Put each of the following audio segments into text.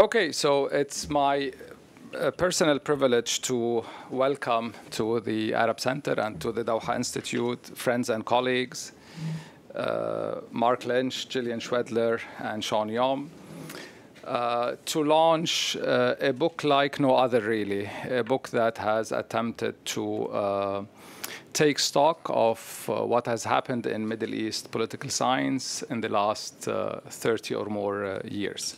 Okay, so it's my uh, personal privilege to welcome to the Arab Center and to the Doha Institute friends and colleagues, uh, Marc Lynch, Jillian Schwedler, and Sean Yom, uh, to launch uh, a book like no other, really, a book that has attempted to uh, take stock of uh, what has happened in Middle East political science in the last 30 or more years.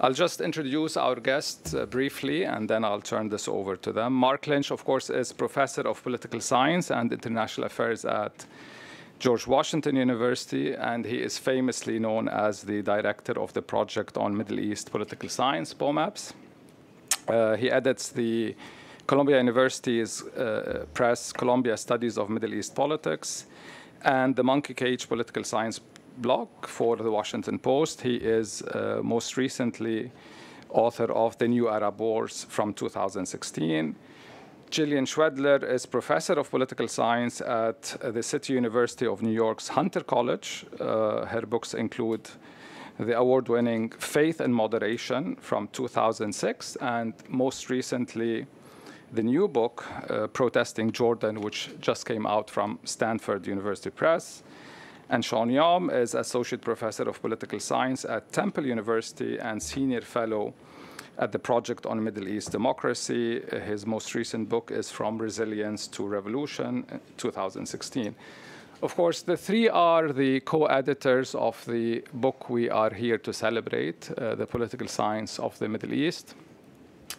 I'll just introduce our guests uh, briefly, and then I'll turn this over to them. Marc Lynch, of course, is professor of political science and international affairs at George Washington University, and he is famously known as the director of the project on Middle East political science, POMEPS. Uh, he edits the Columbia University's uh, press, Columbia Studies of Middle East Politics, and the Monkey Cage Political Science blog for the Washington Post. He is uh, most recently author of The New Arab Wars from 2016. Jillian Schwedler is professor of political science at the City University of New York's Hunter College. Uh, her books include the award-winning Faith and Moderation from 2006, and most recently, the new book, uh, Protesting Jordan, which just came out from Stanford University Press. And Sean Yom is Associate Professor of Political Science at Temple University and Senior Fellow at the Project on Middle East Democracy. His most recent book is From Resilience to Revolution, 2016. Of course, the three are the co-editors of the book we are here to celebrate, uh, The Political Science of the Middle East.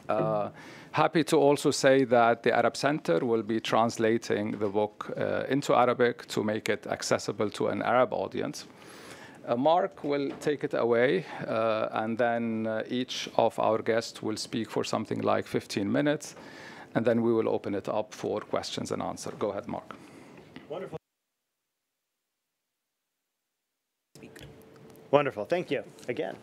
Uh, Happy to also say that the Arab Center will be translating the book uh, into Arabic to make it accessible to an Arab audience. Uh, Marc will take it away, uh, and then uh, each of our guests will speak for something like 15 minutes, and then we will open it up for questions and answers. Go ahead, Marc. Wonderful. Wonderful. Thank you again.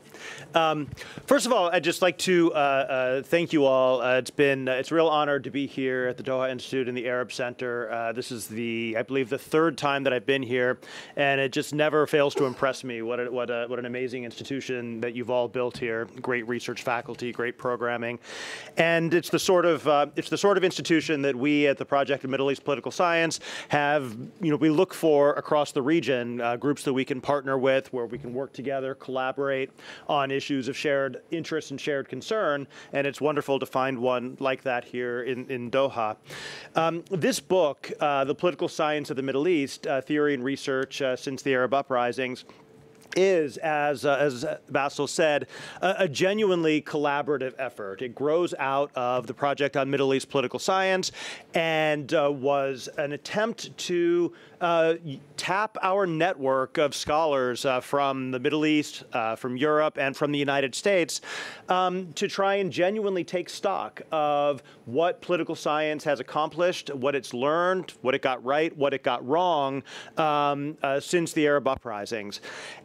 Um, first of all, I'd just like to uh, uh, thank you all. Uh, it's been uh, it's a real honor to be here at the Doha Institute in the Arab Center. Uh, this is the I believe the third time that I've been here, and it just never fails to impress me. What a, what a, what an amazing institution that you've all built here. Great research faculty, great programming, and it's the sort of uh, it's the sort of institution that we at the Project of Middle East Political Science have. You know, we look for across the region groups that we can partner with, where we can work together, collaborate on issues of shared interest and shared concern, and it's wonderful to find one like that here in, in Doha. Um, this book, uh, The Political Science of the Middle East, uh, Theory and Research uh, Since the Arab Uprisings, is, as, uh, as Bassel said, a, a, genuinely collaborative effort. It grows out of the Project on Middle East Political Science and uh, was an attempt to uh, tap our network of scholars uh, from the Middle East, uh, from Europe, and from the United States um, to try and genuinely take stock of what political science has accomplished, what it's learned, what it got right, what it got wrong um, uh, since the Arab uprisings.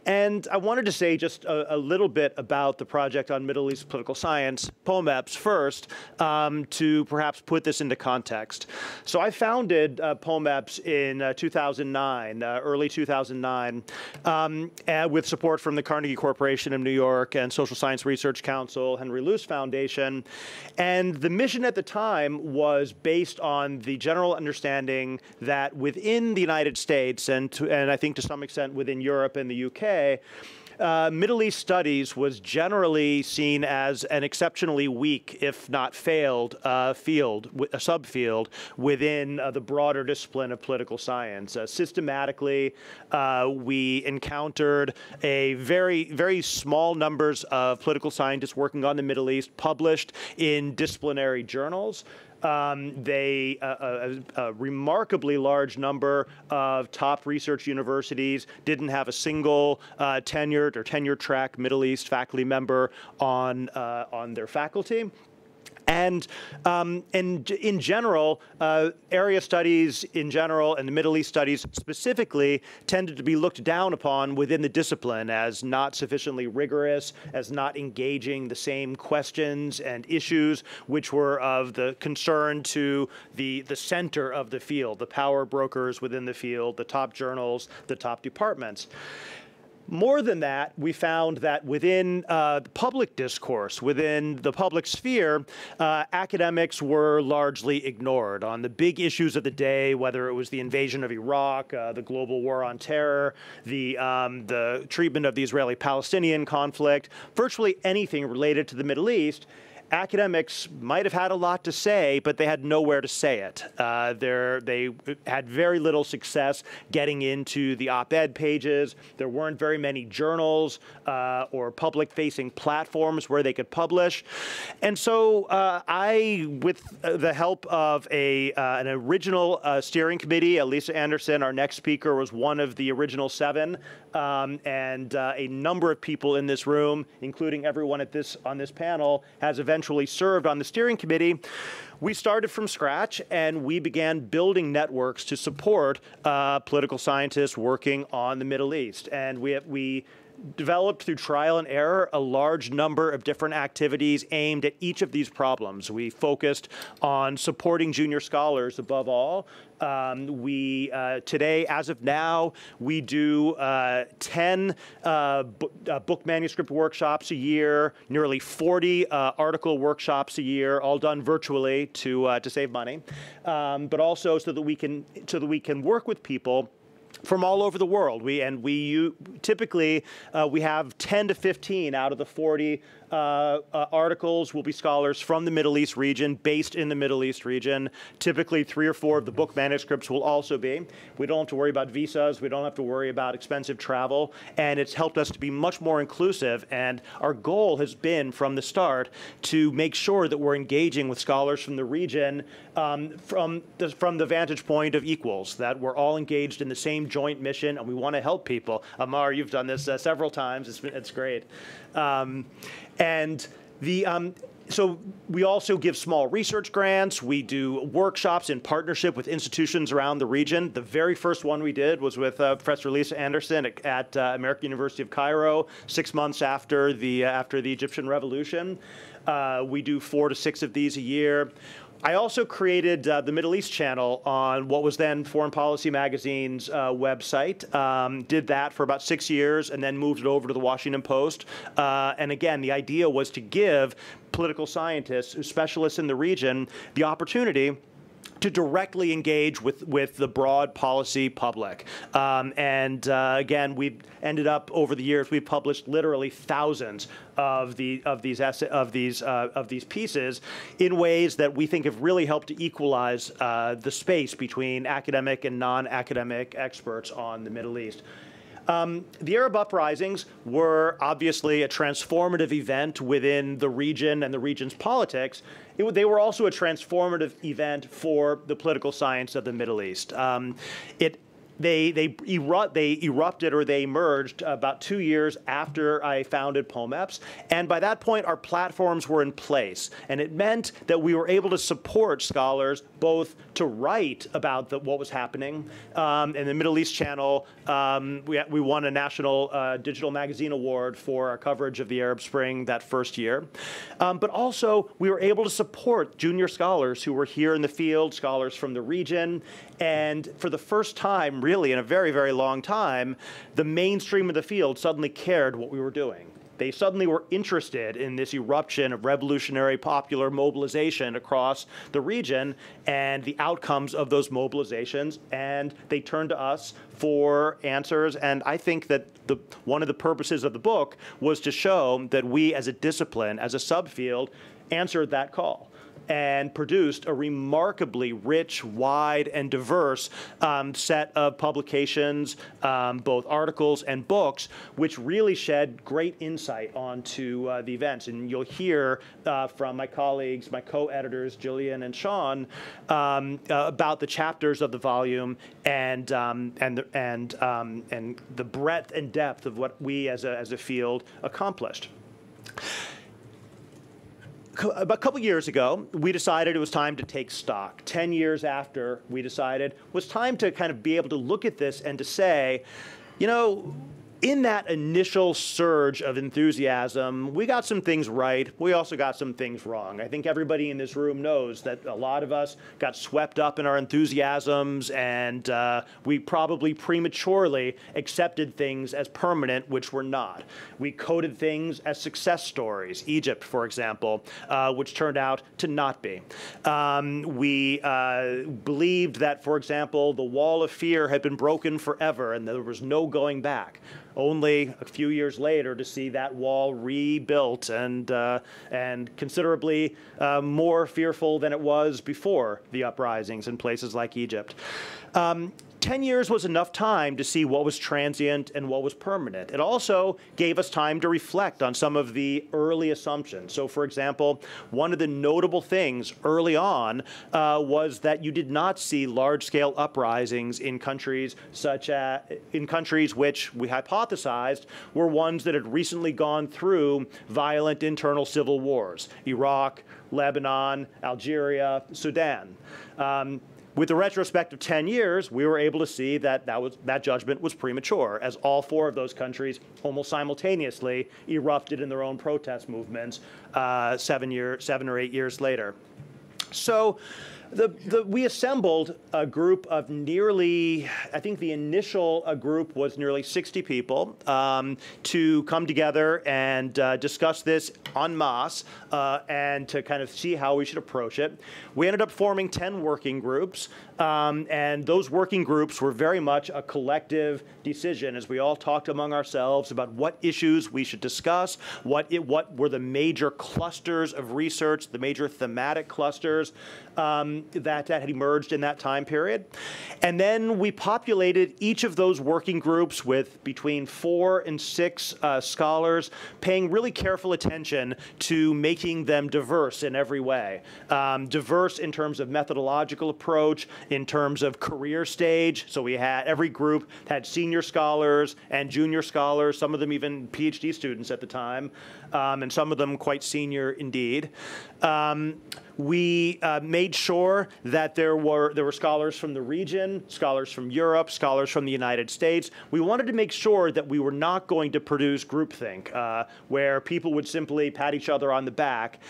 And I wanted to say just a, a, little bit about the project on Middle East political science, POMEPS, first, um, to perhaps put this into context. So I founded uh, POMEPS in uh, 2009, uh, early 2009, um, with support from the Carnegie Corporation of New York and Social Science Research Council, Henry Luce Foundation. And the mission at the time was based on the general understanding that within the United States, and, to, and I think to some extent within Europe and the UK, uh, Middle East studies was generally seen as an exceptionally weak, if not failed, uh, field, a subfield within uh, the broader discipline of political science. Uh, systematically, uh, we encountered a very, very small numbers of political scientists working on the Middle East published in disciplinary journals. Um, they uh, a, a, remarkably large number of top research universities didn't have a single uh, tenured or tenure track Middle East faculty member on uh, on their faculty. And, um, and in general, uh, area studies in general and the Middle East studies specifically tended to be looked down upon within the discipline as not sufficiently rigorous, as not engaging the same questions and issues which were of the concern to the, the center of the field, the power brokers within the field, the top journals, the top departments. More than that, we found that within uh, public discourse, within the public sphere, uh, academics were largely ignored on the big issues of the day, whether it was the invasion of Iraq, uh, the global war on terror, the, um, the treatment of the Israeli-Palestinian conflict, virtually anything related to the Middle East academics might have had a lot to say, but they had nowhere to say it. Uh, they had very little success getting into the op-ed pages. There weren't very many journals uh, or public-facing platforms where they could publish. And so uh, I, with the help of a, uh, an original uh, steering committee, Lisa Anderson, our next speaker, was one of the original seven, um, and uh, a number of people in this room, including everyone at this on this panel, has eventually served on the steering committee. We started from scratch and we began building networks to support uh, political scientists working on the Middle East. And we, we developed through trial and error a large number of different activities aimed at each of these problems. We focused on supporting junior scholars above all. Um, we uh, today, as of now, we do uh, 10 uh, uh book manuscript workshops a year, nearly 40 uh, article workshops a year, all done virtually to uh, to save money, um, but also so that we can so that we can work with people from all over the world. We and we typically uh, we have 10 to 15 out of the 40 uh, uh, articles will be scholars from the Middle East region, based in the Middle East region. Typically, three or four of the book manuscripts will also be. We don't have to worry about visas. We don't have to worry about expensive travel. And it's helped us to be much more inclusive. And our goal has been from the start to make sure that we're engaging with scholars from the region um, from, the, from the vantage point of equals, that we're all engaged in the same joint mission and we want to help people. Amar, you've done this uh, several times. It's, it's great. Um, and the, um, so we also give small research grants. We do workshops in partnership with institutions around the region. The very first one we did was with uh, Professor Lisa Anderson at, at uh, American University of Cairo, six months after the, uh, after the Egyptian Revolution. Uh, we do four to six of these a year. I also created uh, the Middle East channel on what was then Foreign Policy Magazine's uh, website. Um, did that for about six years and then moved it over to the Washington Post. Uh, and again, the idea was to give political scientists, specialists in the region, the opportunity to directly engage with, with the broad policy public. Um, and uh, again, we've ended up over the years, we've published literally thousands of the of these of these uh, of these pieces in ways that we think have really helped to equalize uh, the space between academic and non-academic experts on the Middle East. Um, the Arab uprisings were obviously a transformative event within the region and the region's politics. It, they were also a transformative event for the political science of the Middle East. Um, it they they they erupted or they emerged about two years after I founded POMEPS, and by that point our platforms were in place, and it meant that we were able to support scholars both to write about the, what was happening. Um, in the Middle East Channel, um, we we won a national uh, digital magazine award for our coverage of the Arab Spring that first year, um, but also we were able to support junior scholars who were here in the field, scholars from the region, and for the first time really in a very, very long time, the mainstream of the field suddenly cared what we were doing. They suddenly were interested in this eruption of revolutionary popular mobilization across the region and the outcomes of those mobilizations, and they turned to us for answers. And I think that the, one of the purposes of the book was to show that we as a discipline, as a subfield, answered that call and produced a remarkably rich, wide, and diverse um, set of publications, um, both articles and books, which really shed great insight onto uh, the events. And you'll hear uh, from my colleagues, my co-editors, Jillian and Sean, um, uh, about the chapters of the volume and um, and the, and um, and the breadth and depth of what we as a as a field accomplished Uh, a couple years ago, we decided it was time to take stock. 10 years after we decided, was time to kind of be able to look at this and to say, you know, in that initial surge of enthusiasm, we got some things right. We also got some things wrong. I think everybody in this room knows that a lot of us got swept up in our enthusiasms, and uh, we probably prematurely accepted things as permanent, which were not. We coded things as success stories, Egypt, for example, uh, which turned out to not be. Um, we uh, believed that, for example, the wall of fear had been broken forever and there was no going back only a few years later to see that wall rebuilt and, uh, and considerably uh, more fearful than it was before the uprisings in places like Egypt. Um, 10 years was enough time to see what was transient and what was permanent. It also gave us time to reflect on some of the early assumptions. So, for example, one of the notable things early on uh, was that you did not see large-scale uprisings in countries such as in countries which we hypothesized were ones that had recently gone through violent internal civil wars: Iraq, Lebanon, Algeria, Sudan. Um, with the retrospect of 10 years, we were able to see that that, was, that judgment was premature, as all four of those countries almost simultaneously erupted in their own protest movements uh, seven, year, seven or eight years later. So the, the, we assembled a group of nearly, I think the initial uh, group was nearly 60 people um, to come together and uh, discuss this en masse uh, and to kind of see how we should approach it. We ended up forming 10 working groups, um, and those working groups were very much a collective decision as we all talked among ourselves about what issues we should discuss, what, it, what were the major clusters of research, the major thematic clusters um, that, that had emerged in that time period. And then we populated each of those working groups with between four and six uh, scholars, paying really careful attention to making them diverse in every way. Um, diverse in terms of methodological approach, in terms of career stage. So we had every group had senior scholars and junior scholars, some of them even PhD students at the time, um, and some of them quite senior indeed. Um, we uh, made sure that there were there were scholars from the region, scholars from Europe, scholars from the United States. We wanted to make sure that we were not going to produce groupthink, uh, where people would simply pat each other on the back.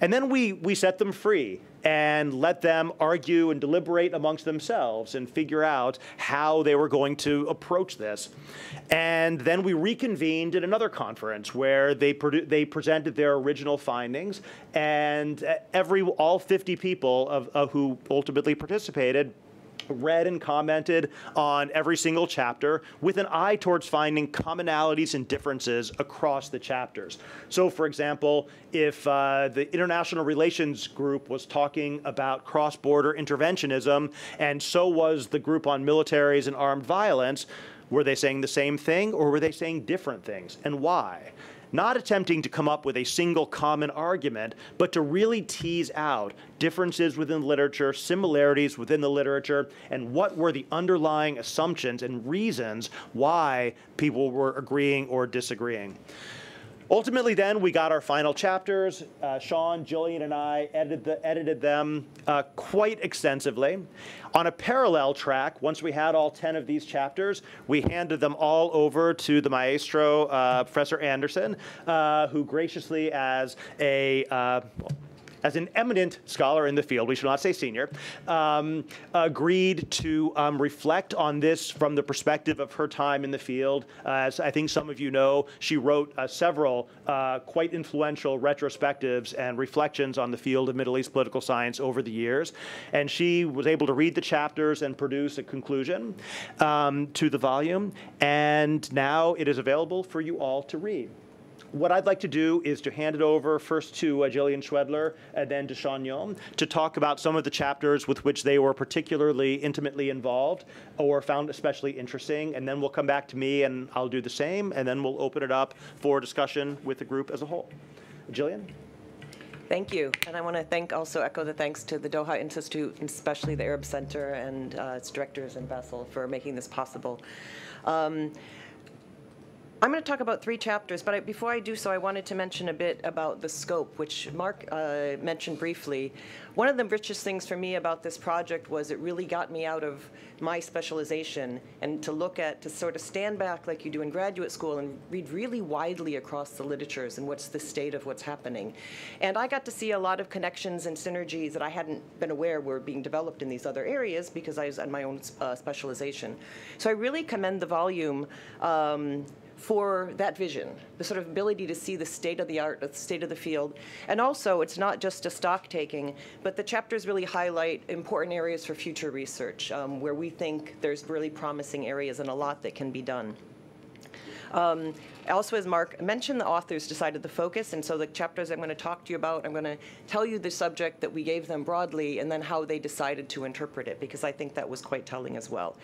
And then we, we set them free and let them argue and deliberate amongst themselves and figure out how they were going to approach this. And then we reconvened at another conference where they, they presented their original findings, and uh, every all 50 people of, of who ultimately participated read and commented on every single chapter with an eye towards finding commonalities and differences across the chapters. So, for example, if uh, the International Relations Group was talking about cross border interventionism, and so was the group on militaries and armed violence, were they saying the same thing or were they saying different things, and why? Not attempting to come up with a single common argument, but to really tease out differences within literature, similarities within the literature, and what were the underlying assumptions and reasons why people were agreeing or disagreeing. Ultimately, then, we got our final chapters. Uh, Sean, Jillian, and I edited, the, edited them uh, quite extensively. On a parallel track, once we had all 10 of these chapters, we handed them all over to the maestro, uh, Professor Anderson, uh, who graciously, as a uh, as an eminent scholar in the field, we should not say senior, um, agreed to um, reflect on this from the perspective of her time in the field. Uh, as I think some of you know, she wrote uh, several uh, quite influential retrospectives and reflections on the field of Middle East political science over the years. And she was able to read the chapters and produce a conclusion um, to the volume. And now it is available for you all to read what I'd like to do is to hand it over first to uh, Jillian Schwedler and then to Sean Yom to talk about some of the chapters with which they were particularly intimately involved or found especially interesting. And then we'll come back to me and I'll do the same. And then we'll open it up for discussion with the group as a whole. Jillian? Thank you. And I want to thank, also echo the thanks to the Doha Institute, and especially the Arab Center and uh, its directors and Bassel for making this possible. Um, I'm going to talk about three chapters, but I, before I do so, I wanted to mention a bit about the scope, which Marc uh, mentioned briefly. One of the richest things for me about this project was it really got me out of my specialization and to look at, to sort of stand back like you do in graduate school and read really widely across the literatures and what's the state of what's happening. And I got to see a lot of connections and synergies that I hadn't been aware were being developed in these other areas because I was in my own uh, specialization. So I really commend the volume. Um, for that vision, the sort of ability to see the state of the art, the state of the field. And also, it's not just a stock taking, but the chapters really highlight important areas for future research um, where we think there's really promising areas and a lot that can be done. Um, also, as Marc mentioned, the authors decided the focus, and so the chapters I'm going to talk to you about, I'm going to tell you the subject that we gave them broadly, and then how they decided to interpret it, because I think that was quite telling as well.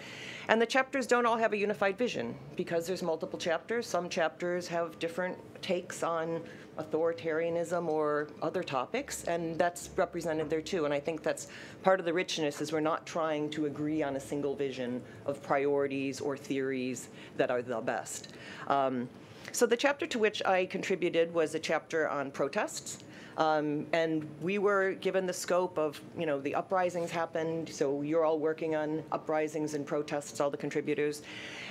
And the chapters don't all have a unified vision, because there's multiple chapters. Some chapters have different takes on authoritarianism or other topics, and that's represented there too. And I think that's part of the richness is we're not trying to agree on a single vision of priorities or theories that are the best. Um, so the chapter to which I contributed was a chapter on protests. Um, and we were given the scope of, you know, the uprisings happened, so you're all working on uprisings and protests, all the contributors.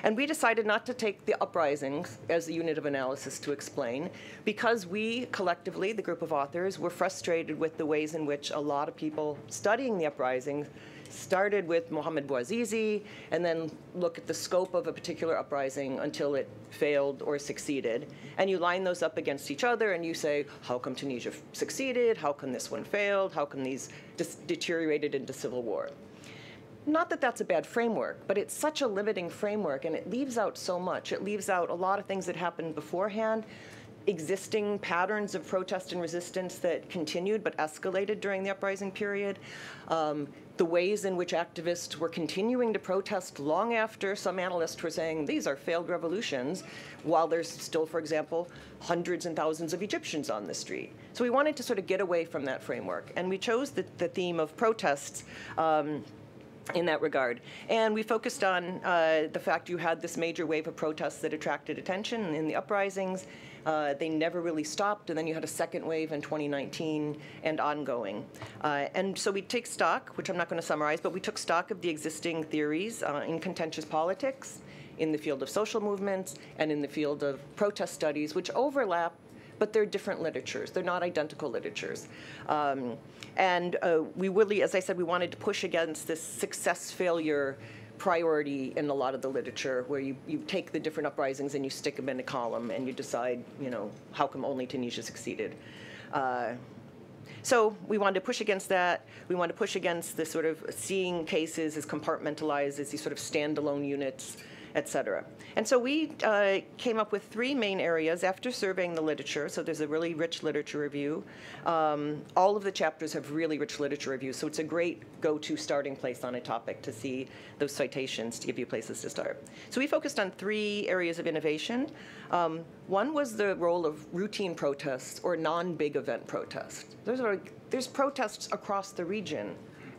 And we decided not to take the uprisings as a unit of analysis to explain, because we collectively, the group of authors, were frustrated with the ways in which a lot of people studying the uprisings started with Mohamed Bouazizi and then look at the scope of a particular uprising until it failed or succeeded. And you line those up against each other and you say, how come Tunisia succeeded? How come this one failed? How come these deteriorated into civil war? Not that that's a bad framework, but it's such a limiting framework and it leaves out so much. It leaves out a lot of things that happened beforehand existing patterns of protest and resistance that continued but escalated during the uprising period, um, the ways in which activists were continuing to protest long after some analysts were saying these are failed revolutions, while there's still, for example, hundreds and thousands of Egyptians on the street. So we wanted to sort of get away from that framework, and we chose the, the theme of protests. Um, in that regard. And we focused on uh, the fact you had this major wave of protests that attracted attention in the uprisings, uh, they never really stopped, and then you had a second wave in 2019 and ongoing. Uh, and so we take stock, which I'm not going to summarize, but we took stock of the existing theories uh, in contentious politics, in the field of social movements, and in the field of protest studies, which overlap but they're different literatures. They're not identical literatures. Um, and uh, we really, as I said, we wanted to push against this success failure priority in a lot of the literature where you, you take the different uprisings and you stick them in a column and you decide, you know, how come only Tunisia succeeded. Uh, so we wanted to push against that. We wanted to push against the sort of seeing cases as compartmentalized as these sort of standalone units et cetera. And so we uh, came up with three main areas after surveying the literature. So there's a really rich literature review. Um, all of the chapters have really rich literature reviews, so it's a great go-to starting place on a topic to see those citations to give you places to start. So we focused on three areas of innovation. Um, one was the role of routine protests or non-big event protests. There's protests across the region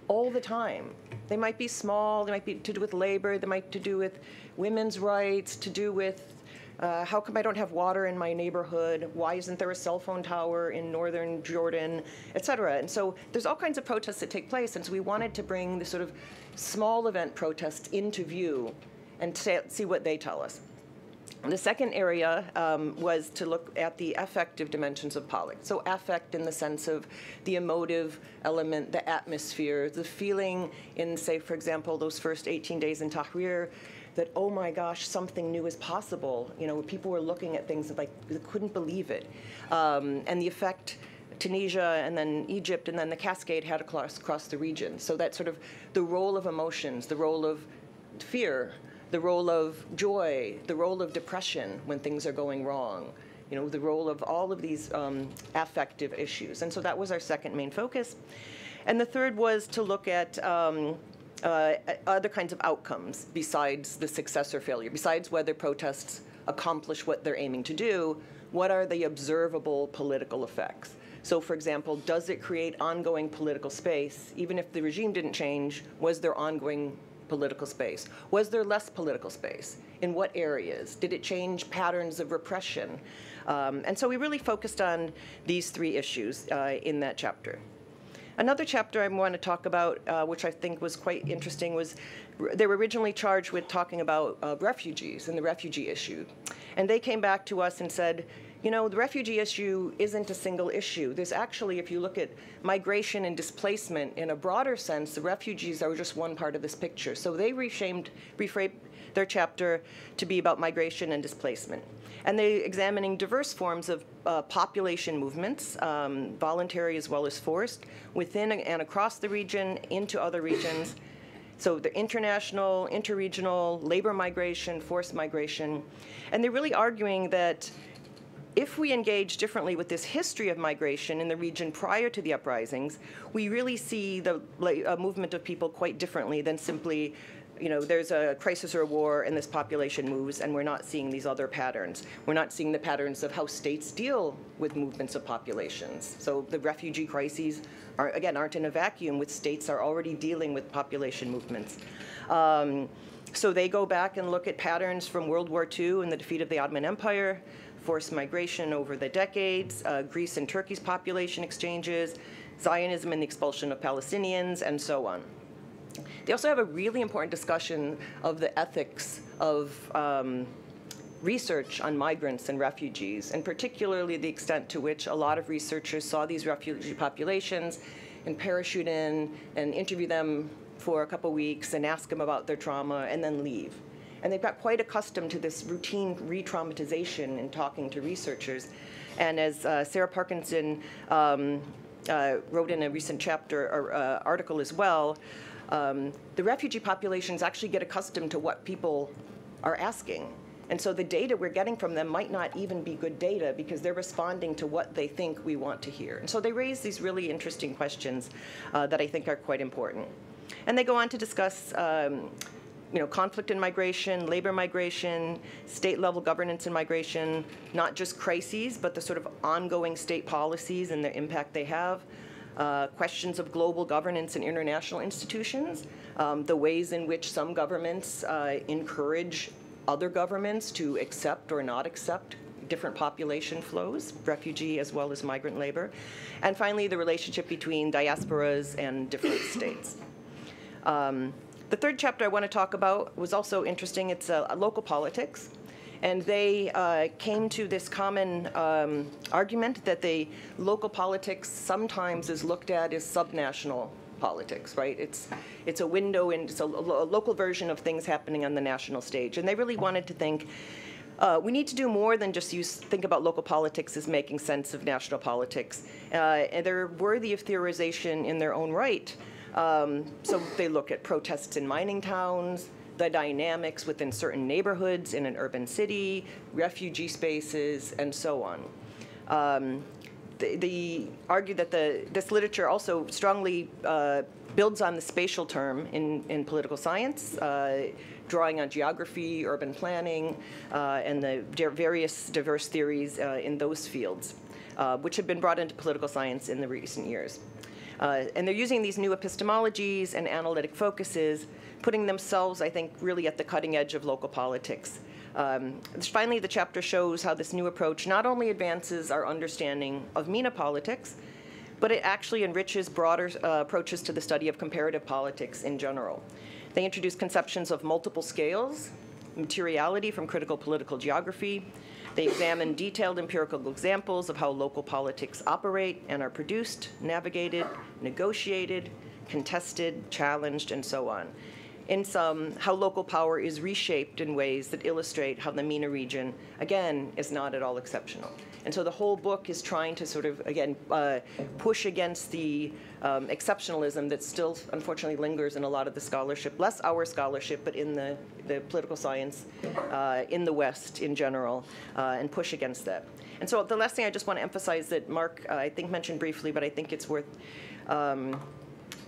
all the time. They might be small, they might be to do with labor, they might to do with women's rights, to do with uh, how come I don't have water in my neighborhood? Why isn't there a cell phone tower in northern Jordan, et cetera? And so there's all kinds of protests that take place, and so we wanted to bring the sort of small event protests into view and see what they tell us. The second area um, was to look at the affective dimensions of politics. So affect in the sense of the emotive element, the atmosphere, the feeling in, say, for example, those first 18 days in Tahrir, that, oh my gosh, something new is possible. You know, people were looking at things like they couldn't believe it. Um, and the effect Tunisia and then Egypt and then the cascade had across, across the region. So that sort of the role of emotions, the role of fear, the role of joy, the role of depression when things are going wrong, you know, the role of all of these um, affective issues. And so that was our second main focus. And the third was to look at um, uh, other kinds of outcomes besides the success or failure, besides whether protests accomplish what they're aiming to do, what are the observable political effects? So, for example, does it create ongoing political space? Even if the regime didn't change, was there ongoing political space? Was there less political space? In what areas? Did it change patterns of repression? Um, and so we really focused on these three issues uh, in that chapter. Another chapter I want to talk about, uh, which I think was quite interesting, was they were originally charged with talking about uh, refugees and the refugee issue. And they came back to us and said, you know, the refugee issue isn't a single issue. There's actually, if you look at migration and displacement in a broader sense, the refugees are just one part of this picture. So they reframed, reframed their chapter to be about migration and displacement. And they're examining diverse forms of uh, population movements, um, voluntary as well as forced, within and across the region, into other regions. So the international, interregional, labor migration, forced migration. And they're really arguing that if we engage differently with this history of migration in the region prior to the uprisings, we really see the uh, movement of people quite differently than simply you know, there's a crisis or a war and this population moves and we're not seeing these other patterns. We're not seeing the patterns of how states deal with movements of populations. So the refugee crises, are, again, aren't in a vacuum with states are already dealing with population movements. Um, so they go back and look at patterns from World War II and the defeat of the Ottoman Empire, forced migration over the decades, uh, Greece and Turkey's population exchanges, Zionism and the expulsion of Palestinians, and so on. They also have a really important discussion of the ethics of um, research on migrants and refugees, and particularly the extent to which a lot of researchers saw these refugee populations and parachute in and interview them for a couple weeks and ask them about their trauma and then leave. And they've got quite accustomed to this routine re-traumatization in talking to researchers. And as uh, Sarah Parkinson um, uh, wrote in a recent chapter or uh, article as well, um, the refugee populations actually get accustomed to what people are asking. And so the data we're getting from them might not even be good data because they're responding to what they think we want to hear. And so they raise these really interesting questions uh, that I think are quite important. And they go on to discuss um, you know, conflict and migration, labor migration, state level governance and migration, not just crises, but the sort of ongoing state policies and the impact they have uh, questions of global governance and international institutions, um, the ways in which some governments uh, encourage other governments to accept or not accept different population flows, refugee as well as migrant labor, and finally the relationship between diasporas and different states. Um, the third chapter I want to talk about was also interesting. It's uh, local politics. And they uh, came to this common um, argument that the local politics sometimes is looked at as subnational politics, right? It's, it's a window and it's a, a local version of things happening on the national stage. And they really wanted to think, uh, we need to do more than just use, think about local politics as making sense of national politics. Uh, and they're worthy of theorization in their own right. Um, so they look at protests in mining towns, the dynamics within certain neighborhoods in an urban city, refugee spaces, and so on. Um, the, the, argue that the, this literature also strongly uh, builds on the spatial turn in, in political science, uh, drawing on geography, urban planning, uh, and the various diverse theories uh, in those fields, uh, which have been brought into political science in the recent years. Uh, and they're using these new epistemologies and analytic focuses putting themselves, I think, really at the cutting edge of local politics. Um, finally, the chapter shows how this new approach not only advances our understanding of MENA politics, but it actually enriches broader uh, approaches to the study of comparative politics in general. They introduce conceptions of multiple scales, materiality from critical political geography. They examine detailed empirical examples of how local politics operate and are produced, navigated, negotiated, contested, challenged, and so on in some, how local power is reshaped in ways that illustrate how the MENA region, again, is not at all exceptional. And so the whole book is trying to sort of, again, uh, push against the um, exceptionalism that still, unfortunately, lingers in a lot of the scholarship, less our scholarship, but in the, the political science uh, in the West in general, uh, and push against that. And so the last thing I just want to emphasize that Marc, uh, I think, mentioned briefly, but I think it's worth um,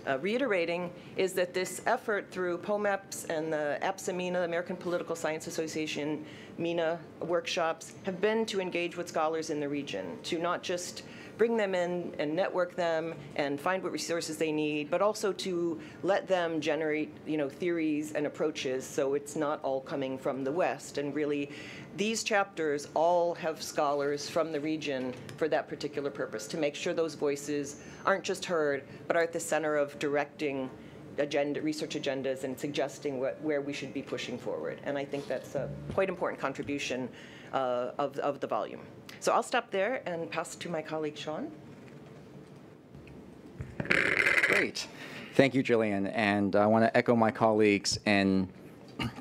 uh, reiterating is that this effort through POMEPS and the APSA MENA, American Political Science Association, MENA workshops have been to engage with scholars in the region, to not just bring them in and network them and find what resources they need, but also to let them generate, you know, theories and approaches so it's not all coming from the West. And really, these chapters all have scholars from the region for that particular purpose, to make sure those voices aren't just heard, but are at the center of directing agenda, research agendas and suggesting what, where we should be pushing forward. And I think that's a quite important contribution uh, of, of the volume. So I'll stop there and pass to my colleague Sean. Great. Thank you, Jillian. And I want to echo my colleagues in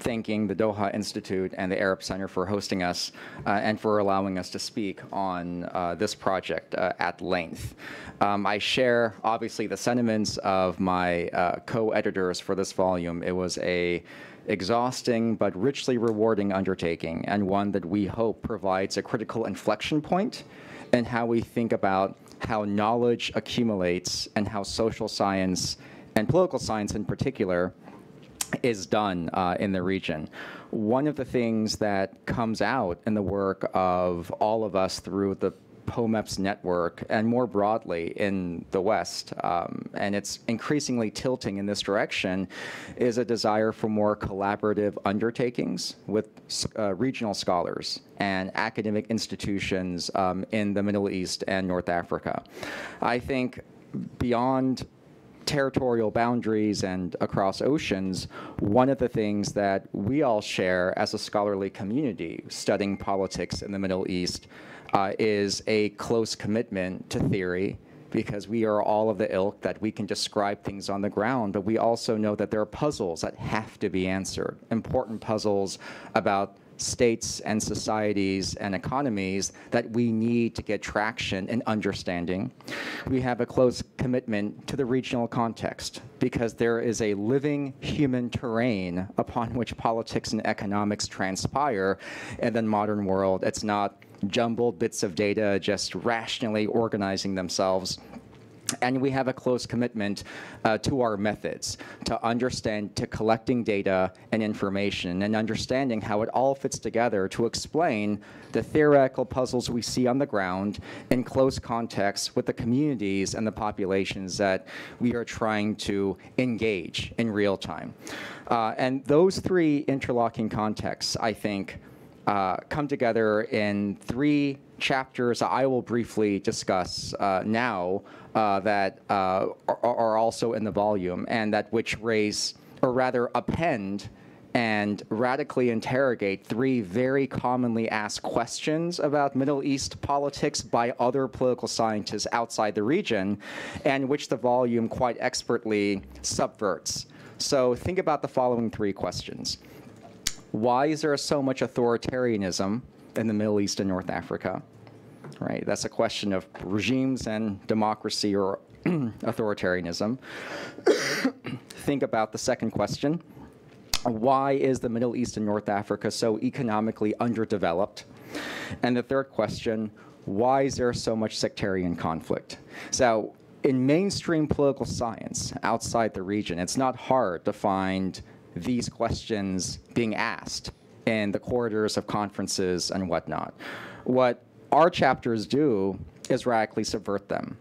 thanking the Doha Institute and the Arab Center for hosting us uh, and for allowing us to speak on uh, this project uh, at length. Um, I share, obviously, the sentiments of my uh, co-editors for this volume. It was a exhausting but richly rewarding undertaking and one that we hope provides a critical inflection point in how we think about how knowledge accumulates and how social science and political science in particular is done uh, in the region. One of the things that comes out in the work of all of us through the POMEPS network and more broadly in the West, um, and it's increasingly tilting in this direction, is a desire for more collaborative undertakings with uh, regional scholars and academic institutions um, in the Middle East and North Africa. I think beyond territorial boundaries and across oceans, one of the things that we all share as a scholarly community studying politics in the Middle East uh, is a close commitment to theory because we are all of the ilk that we can describe things on the ground, but we also know that there are puzzles that have to be answered, important puzzles about states and societies and economies that we need to get traction and understanding. We have a close commitment to the regional context because there is a living human terrain upon which politics and economics transpire in the modern world. It's not jumbled bits of data just rationally organizing themselves and we have a close commitment uh, to our methods, to understand, to collecting data and information and understanding how it all fits together to explain the theoretical puzzles we see on the ground in close context with the communities and the populations that we are trying to engage in real time. Uh, and those three interlocking contexts, I think, uh, come together in three chapters I will briefly discuss uh, now uh, that uh, are, are, also in the volume and that which raise, or rather append and radically interrogate three very commonly asked questions about Middle East politics by other political scientists outside the region, and which the volume quite expertly subverts. So think about the following three questions. Why is there so much authoritarianism in the Middle East and North Africa? Right, that's a question of regimes and democracy or authoritarianism. Think about the second question. Why is the Middle East and North Africa so economically underdeveloped? And the third question, why is there so much sectarian conflict? So in mainstream political science outside the region, it's not hard to find these questions being asked in the corridors of conferences and whatnot. What our chapters do is radically subvert them.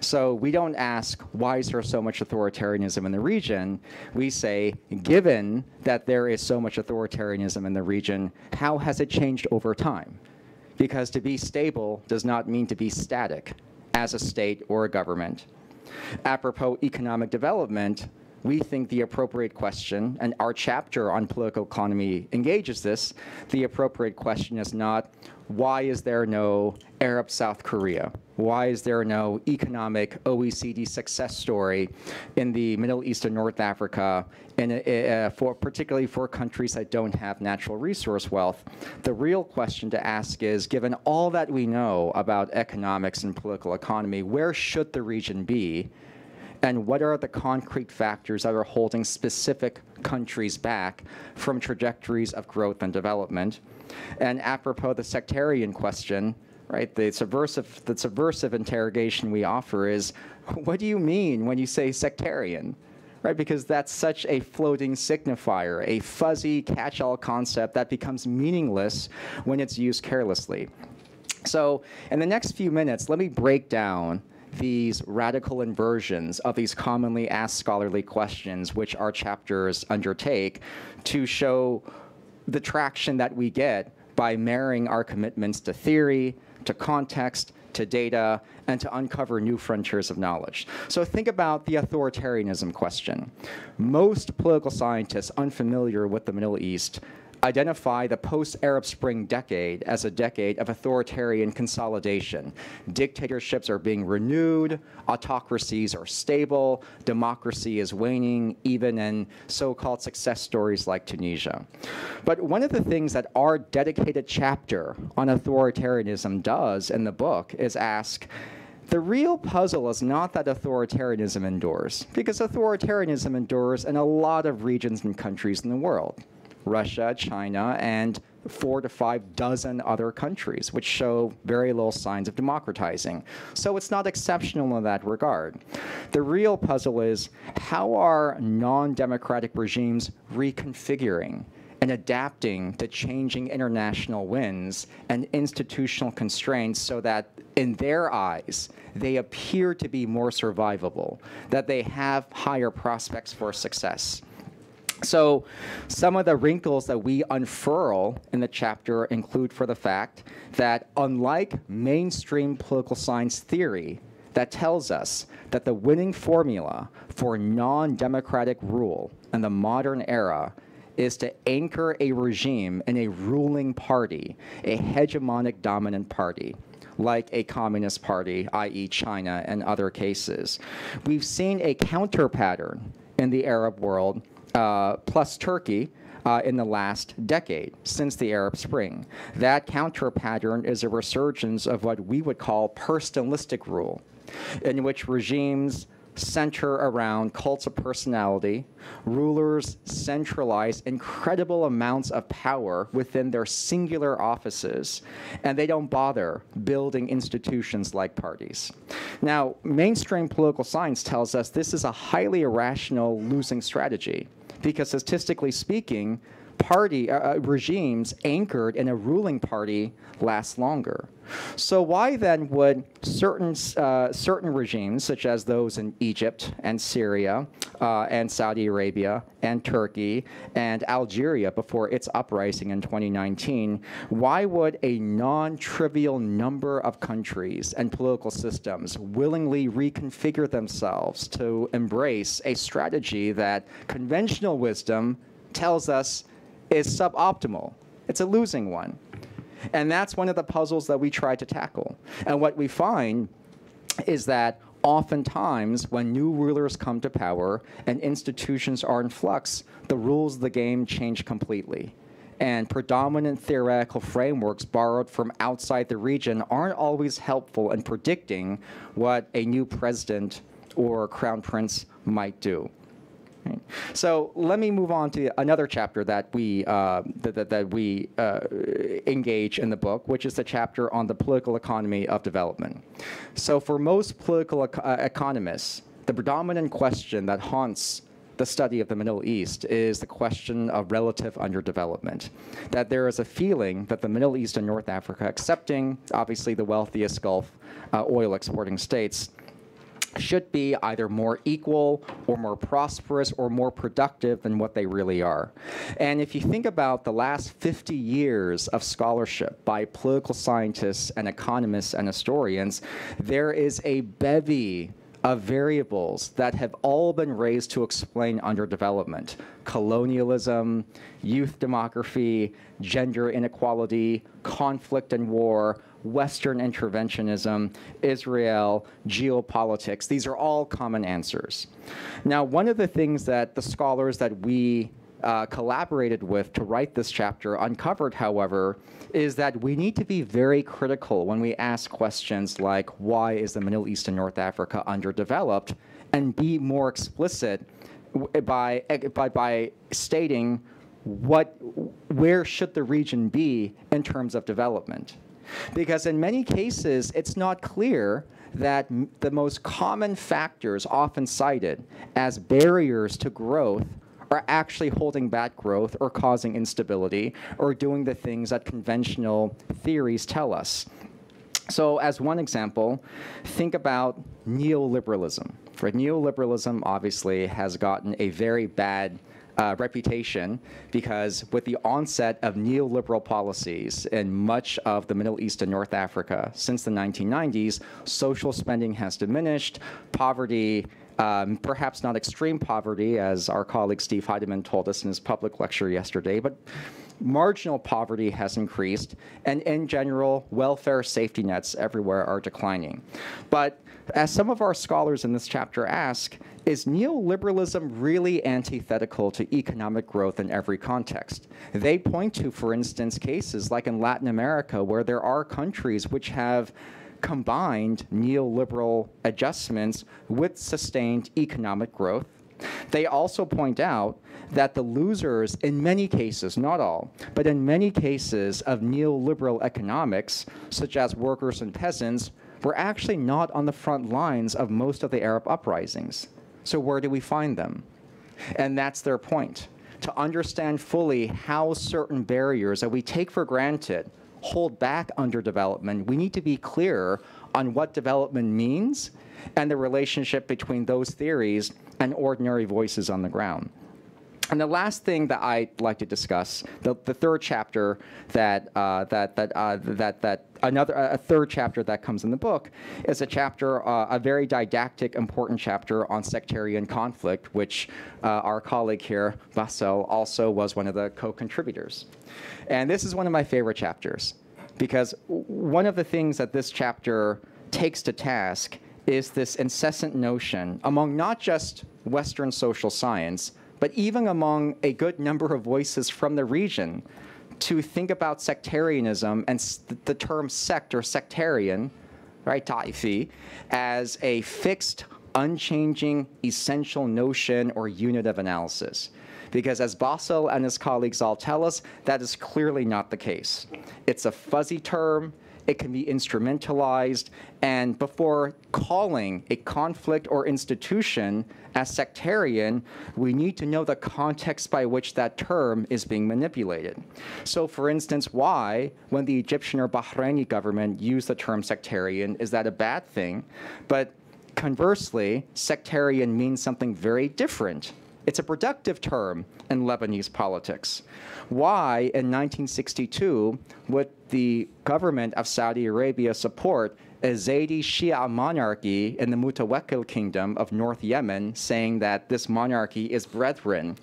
So we don't ask, why is there so much authoritarianism in the region? We say, given that there is so much authoritarianism in the region, how has it changed over time? Because to be stable does not mean to be static as a state or a government. Apropos economic development, we think the appropriate question, and our chapter on political economy engages this, the appropriate question is not, why is there no Arab South Korea? Why is there no economic OECD success story in the Middle East and North Africa, uh, for, particularly for countries that don't have natural resource wealth? The real question to ask is, given all that we know about economics and political economy, where should the region be and what are the concrete factors that are holding specific countries back from trajectories of growth and development. And apropos the sectarian question, right, the subversive, the subversive interrogation we offer is, what do you mean when you say sectarian? right? Because that's such a floating signifier, a fuzzy catch-all concept that becomes meaningless when it's used carelessly. So in the next few minutes, let me break down these radical inversions of these commonly asked scholarly questions which our chapters undertake to show the traction that we get by marrying our commitments to theory, to context, to data, and to uncover new frontiers of knowledge. So think about the authoritarianism question. Most political scientists unfamiliar with the Middle East identify the post-Arab Spring decade as a decade of authoritarian consolidation. Dictatorships are being renewed, autocracies are stable, democracy is waning, even in so-called success stories like Tunisia. But one of the things that our dedicated chapter on authoritarianism does in the book is ask, the real puzzle is not that authoritarianism endures, because authoritarianism endures in a lot of regions and countries in the world. Russia, China, and four to five dozen other countries, which show very little signs of democratizing. So it's not exceptional in that regard. The real puzzle is how are non-democratic regimes reconfiguring and adapting to changing international winds and institutional constraints so that in their eyes, they appear to be more survivable, that they have higher prospects for success. So some of the wrinkles that we unfurl in the chapter include for the fact that unlike mainstream political science theory that tells us that the winning formula for non-democratic rule in the modern era is to anchor a regime in a ruling party, a hegemonic dominant party like a communist party, i.e. China and other cases. We've seen a counter pattern in the Arab world uh, plus Turkey uh, in the last decade, since the Arab Spring. That counter pattern is a resurgence of what we would call personalistic rule, in which regimes center around cults of personality. Rulers centralize incredible amounts of power within their singular offices, and they don't bother building institutions like parties. Now, mainstream political science tells us this is a highly irrational losing strategy because statistically speaking, party uh, uh, regimes anchored in a ruling party last longer. So why then would certain uh, certain regimes, such as those in Egypt and Syria uh, and Saudi Arabia and Turkey and Algeria before its uprising in 2019, why would a non-trivial number of countries and political systems willingly reconfigure themselves to embrace a strategy that conventional wisdom tells us is suboptimal. It's a losing one. And that's one of the puzzles that we try to tackle. And what we find is that oftentimes when new rulers come to power and institutions are in flux, the rules of the game change completely. And predominant theoretical frameworks borrowed from outside the region aren't always helpful in predicting what a new president or crown prince might do. So let me move on to another chapter that we uh, that, that, that, we uh, engage in the book, which is the chapter on the political economy of development. So for most political ec uh, economists, the predominant question that haunts the study of the Middle East is the question of relative underdevelopment. That there is a feeling that the Middle East and North Africa, excepting obviously the wealthiest Gulf uh, oil exporting states, should be either more equal or more prosperous or more productive than what they really are. And if you think about the last 50 years of scholarship by political scientists and economists and historians, there is a bevy of variables that have all been raised to explain underdevelopment. Colonialism, youth demography, gender inequality, conflict and war, Western interventionism, Israel, geopolitics. These are all common answers. Now, one of the things that the scholars that we uh, collaborated with to write this chapter uncovered, however, is that we need to be very critical when we ask questions like, why is the Middle East and North Africa underdeveloped? And be more explicit by, by, by stating what, where should the region be in terms of development. Because in many cases, it's not clear that the most common factors often cited as barriers to growth are actually holding back growth or causing instability or doing the things that conventional theories tell us. So, as one example, think about neoliberalism. For neoliberalism, obviously, has gotten a very bad uh, reputation because with the onset of neoliberal policies in much of the Middle East and North Africa since the 1990s, social spending has diminished, poverty um, perhaps not extreme poverty, as our colleague Steve Heydemann told us in his public lecture yesterday, but marginal poverty has increased, and in general, welfare safety nets everywhere are declining. But as some of our scholars in this chapter ask, is neoliberalism really antithetical to economic growth in every context? They point to, for instance, cases like in Latin America, where there are countries which have combined neoliberal adjustments with sustained economic growth. They also point out that the losers, in many cases, not all, but in many cases of neoliberal economics, such as workers and peasants, were actually not on the front lines of most of the Arab uprisings. So, where do we find them? And that's their point to understand fully how certain barriers that we take for granted hold back underdevelopment, we need to be clear on what development means and the relationship between those theories and ordinary voices on the ground. And the last thing that I'd like to discuss, the, the third chapter that uh, that that uh, that that another a third chapter that comes in the book is a chapter, uh, a very didactic, important chapter on sectarian conflict, which uh, our colleague here, Bassel, also was one of the co-contributors. And this is one of my favorite chapters because one of the things that this chapter takes to task is this incessant notion among not just Western social science but even among a good number of voices from the region, to think about sectarianism and the term sect or sectarian, right, ta'ifi, as a fixed, unchanging, essential notion or unit of analysis. Because as Bassel and his colleagues all tell us, that is clearly not the case. It's a fuzzy term, it can be instrumentalized, and before calling a conflict or institution as sectarian, we need to know the context by which that term is being manipulated. So, for instance, why, when the Egyptian or Bahraini government use the term sectarian, is that a bad thing? But conversely, sectarian means something very different it's a productive term in Lebanese politics. Why, in 1962, would the government of Saudi Arabia support a Zaydi Shia monarchy in the Mutawakkil kingdom of North Yemen, saying that this monarchy is brethren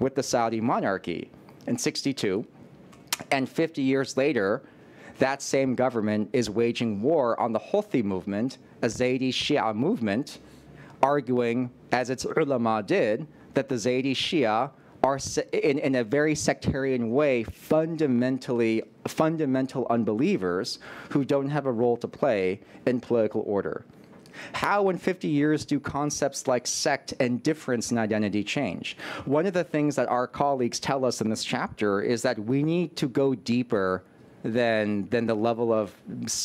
with the Saudi monarchy in 62? And 50 years later, that same government is waging war on the Houthi movement, a Zaydi Shia movement, arguing, as its ulama did, that the Zaydi Shia are in, in a very sectarian way fundamentally fundamental unbelievers who don't have a role to play in political order. How in 50 years do concepts like sect and difference in identity change? One of the things that our colleagues tell us in this chapter is that we need to go deeper than, than the level of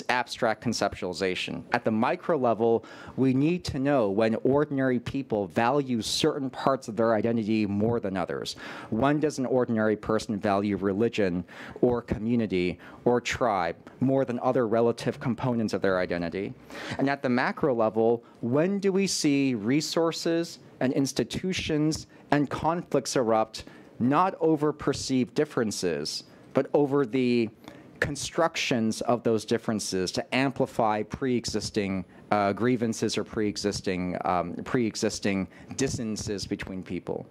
abstract conceptualization. At the micro level, we need to know when ordinary people value certain parts of their identity more than others. When does an ordinary person value religion or community or tribe more than other relative components of their identity? And at the macro level, when do we see resources and institutions and conflicts erupt not over perceived differences, but over the constructions of those differences to amplify pre-existing uh, grievances or pre-existing um, pre-existing dissonances between people.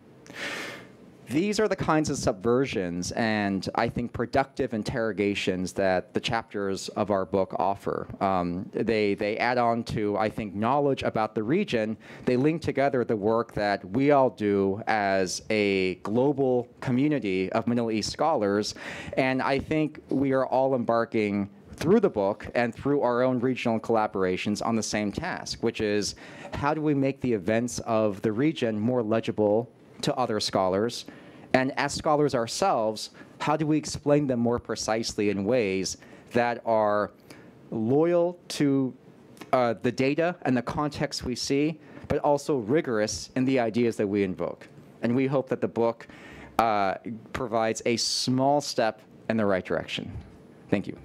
These are the kinds of subversions and I think productive interrogations that the chapters of our book offer. Um, they, they add on to, I think, knowledge about the region. They link together the work that we all do as a global community of Middle East scholars. And I think we are all embarking through the book and through our own regional collaborations on the same task, which is how do we make the events of the region more legible to other scholars? And as scholars ourselves, how do we explain them more precisely in ways that are loyal to uh, the data and the context we see, but also rigorous in the ideas that we invoke. And we hope that the book uh, provides a small step in the right direction. Thank you.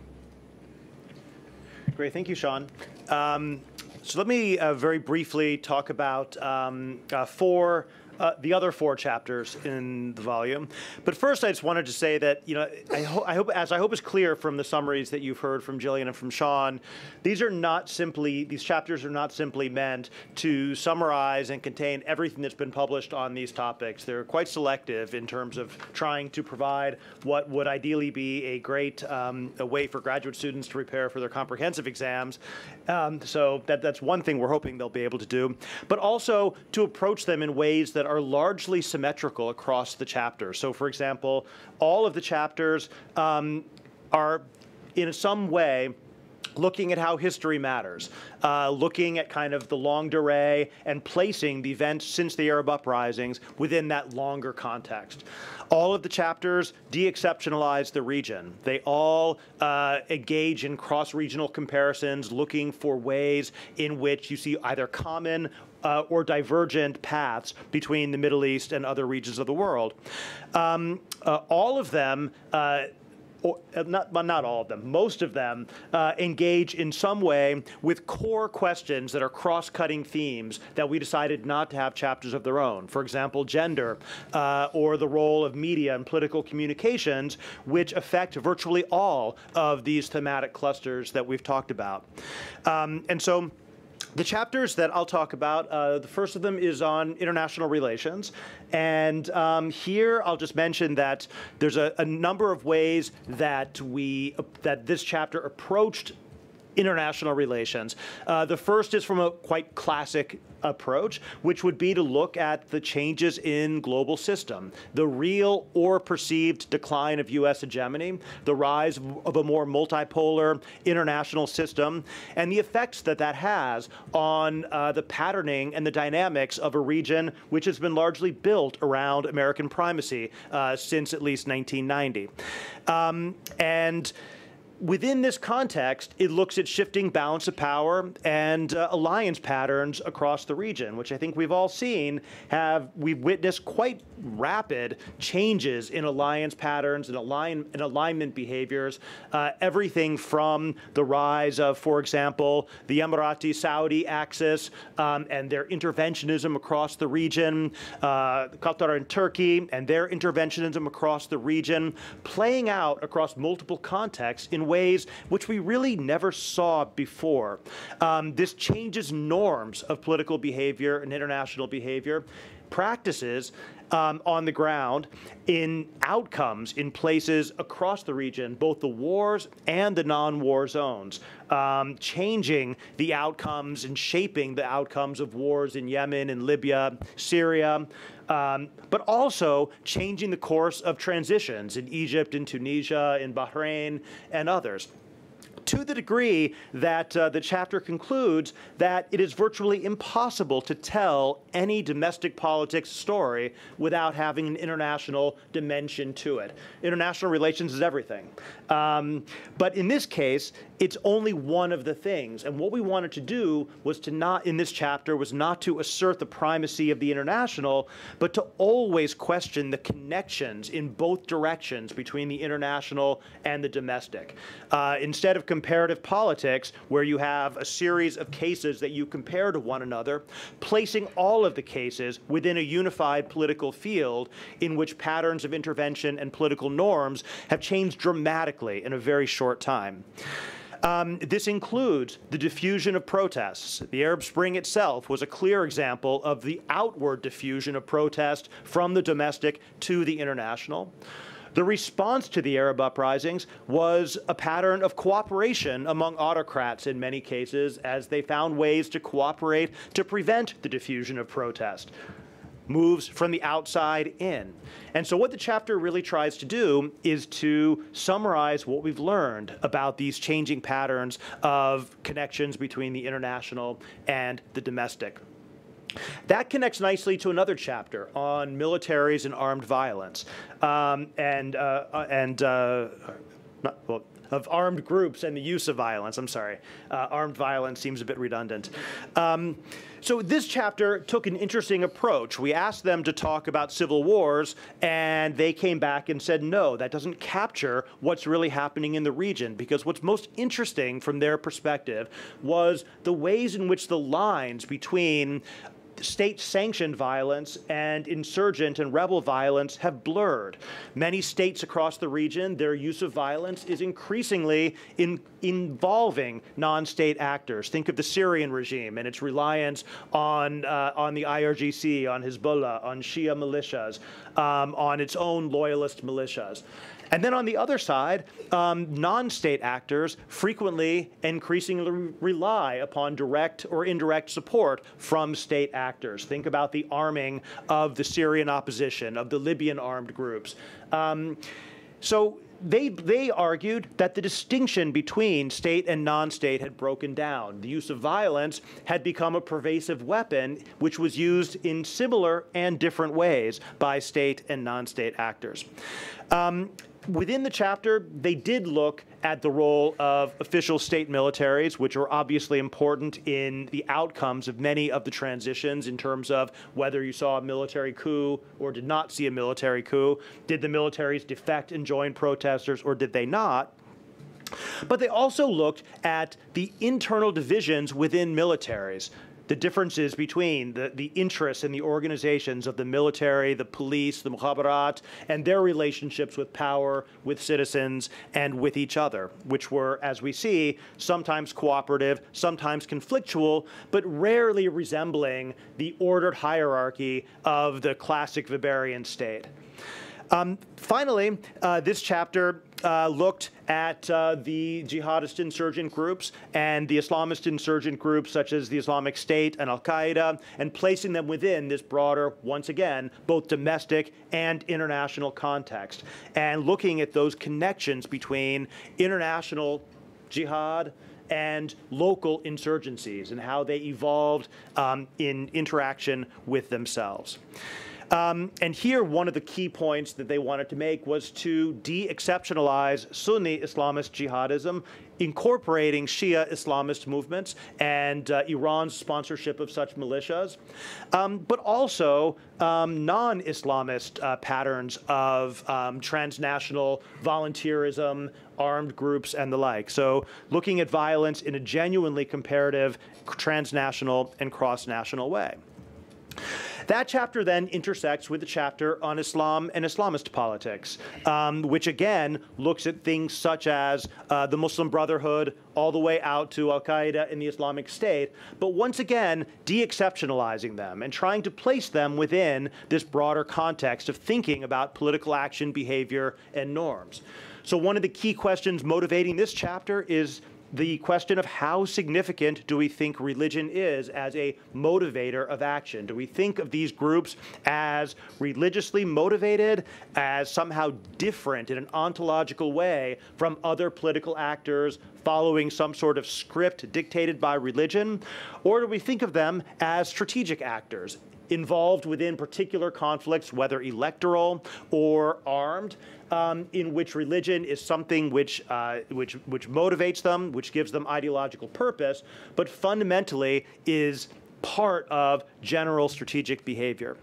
Great, thank you, Sean. Um, so let me uh, very briefly talk about um, uh, four uh, the other four chapters in the volume. But first, I just wanted to say that you know I, ho- I, hope, as I hope is clear from the summaries that you've heard from Jillian and from Sean, these are not simply these chapters are not simply meant to summarize and contain everything that's been published on these topics. They're quite selective in terms of trying to provide what would ideally be a great um, a way for graduate students to prepare for their comprehensive exams. Um, so that, that's one thing we're hoping they'll be able to do, but also to approach them in ways that are largely symmetrical across the chapters. So, for example, all of the chapters um, are in some way looking at how history matters, uh, looking at kind of the longue durée and placing the events since the Arab uprisings within that longer context. All of the chapters de-exceptionalize the region. They all uh, engage in cross-regional comparisons, looking for ways in which you see either common uh, or divergent paths between the Middle East and other regions of the world. Um, uh, all of them uh, or uh, not, not all of them, most of them uh, engage in some way with core questions that are cross-cutting themes that we decided not to have chapters of their own. For example, gender uh, or the role of media and political communications, which affect virtually all of these thematic clusters that we've talked about. Um, and so the chapters that I'll talk about, uh, the first of them is on international relations. And um, here I'll just mention that there's a, a number of ways that we, that this chapter approached international relations. Uh, the first is from a quite classic approach, which would be to look at the changes in global system, the real or perceived decline of U.S. hegemony, the rise of a more multipolar international system, and the effects that that has on uh, the patterning and the dynamics of a region which has been largely built around American primacy uh, since at least 1990. Um, and within this context, it looks at shifting balance of power and uh, alliance patterns across the region, which I think we've all seen have we've witnessed quite rapid changes in alliance patterns and, align, and alignment behaviors. Uh, everything from the rise of, for example, the Emirati Saudi axis um, and their interventionism across the region, uh, Qatar and Turkey and their interventionism across the region, playing out across multiple contexts in ways which we really never saw before. Um, this changes norms of political behavior and international behavior practices um, on the ground in outcomes in places across the region, both the wars and the non-war zones, um, changing the outcomes and shaping the outcomes of wars in Yemen and Libya, Syria, um, but also changing the course of transitions in Egypt, in Tunisia, in Bahrain, and others to the degree that uh, the chapter concludes that it is virtually impossible to tell any domestic politics story without having an international dimension to it. International relations is everything. Um, but in this case, it's only one of the things. And what we wanted to do was to not, in this chapter, was not to assert the primacy of the international, but to always question the connections in both directions between the international and the domestic. Uh, instead of comparative politics, where you have a series of cases that you compare to one another, placing all of the cases within a unified political field in which patterns of intervention and political norms have changed dramatically in a very short time. Um, this includes the diffusion of protests. The Arab Spring itself was a clear example of the outward diffusion of protest from the domestic to the international. The response to the Arab uprisings was a pattern of cooperation among autocrats in many cases as they found ways to cooperate to prevent the diffusion of protest moves from the outside in. And so what the chapter really tries to do is to summarize what we've learned about these changing patterns of connections between the international and the domestic. That connects nicely to another chapter on militaries and armed violence. Um, and uh, uh and uh, not, well, of armed groups and the use of violence. I'm sorry, uh, armed violence seems a bit redundant. Um, so this chapter took an interesting approach. We asked them to talk about civil wars, and they came back and said, no, that doesn't capture what's really happening in the region, because what's most interesting from their perspective was the ways in which the lines between state sanctioned violence and insurgent and rebel violence have blurred. Many states across the region, their use of violence is increasingly in, involving non state actors. Think of the Syrian regime and its reliance on, uh, on the IRGC, on Hezbollah, on Shia militias, um, on its own loyalist militias. And then on the other side, um, non state actors frequently increasingly rely upon direct or indirect support from state actors. Think about the arming of the Syrian opposition, of the Libyan armed groups. Um, so they, they argued that the distinction between state and non state had broken down. The use of violence had become a pervasive weapon, which was used in similar and different ways by state and non state actors. Um, within the chapter, they did look at the role of official state militaries, which are obviously important in the outcomes of many of the transitions in terms of whether you saw a military coup or did not see a military coup. Did the militaries defect and join protesters or did they not? But they also looked at the internal divisions within militaries the differences between the, the interests and the organizations of the military, the police, the mukhabarat, and their relationships with power, with citizens, and with each other, which were, as we see, sometimes cooperative, sometimes conflictual, but rarely resembling the ordered hierarchy of the classic Weberian state. Um, finally, uh, this chapter uh, looked at uh, the jihadist insurgent groups and the Islamist insurgent groups such as the Islamic State and Al Qaeda and placing them within this broader, once again, both domestic and international context and looking at those connections between international jihad and local insurgencies and how they evolved um, in interaction with themselves. Um, and here, one of the key points that they wanted to make was to de exceptionalize Sunni Islamist jihadism, incorporating Shia Islamist movements and uh, Iran's sponsorship of such militias, um, but also um, non Islamist uh, patterns of um, transnational volunteerism, armed groups, and the like. So, looking at violence in a genuinely comparative, transnational, and cross national way. That chapter then intersects with the chapter on Islam and Islamist politics, um, which again looks at things such as uh, the Muslim Brotherhood all the way out to Al Qaeda and the Islamic State, but once again de exceptionalizing them and trying to place them within this broader context of thinking about political action, behavior, and norms. So, one of the key questions motivating this chapter is the question of how significant do we think religion is as a motivator of action? Do we think of these groups as religiously motivated, as somehow different in an ontological way from other political actors following some sort of script dictated by religion? Or do we think of them as strategic actors, involved within particular conflicts, whether electoral or armed, um, in which religion is something which, uh, which, which motivates them, which gives them ideological purpose, but fundamentally is part of general strategic behavior.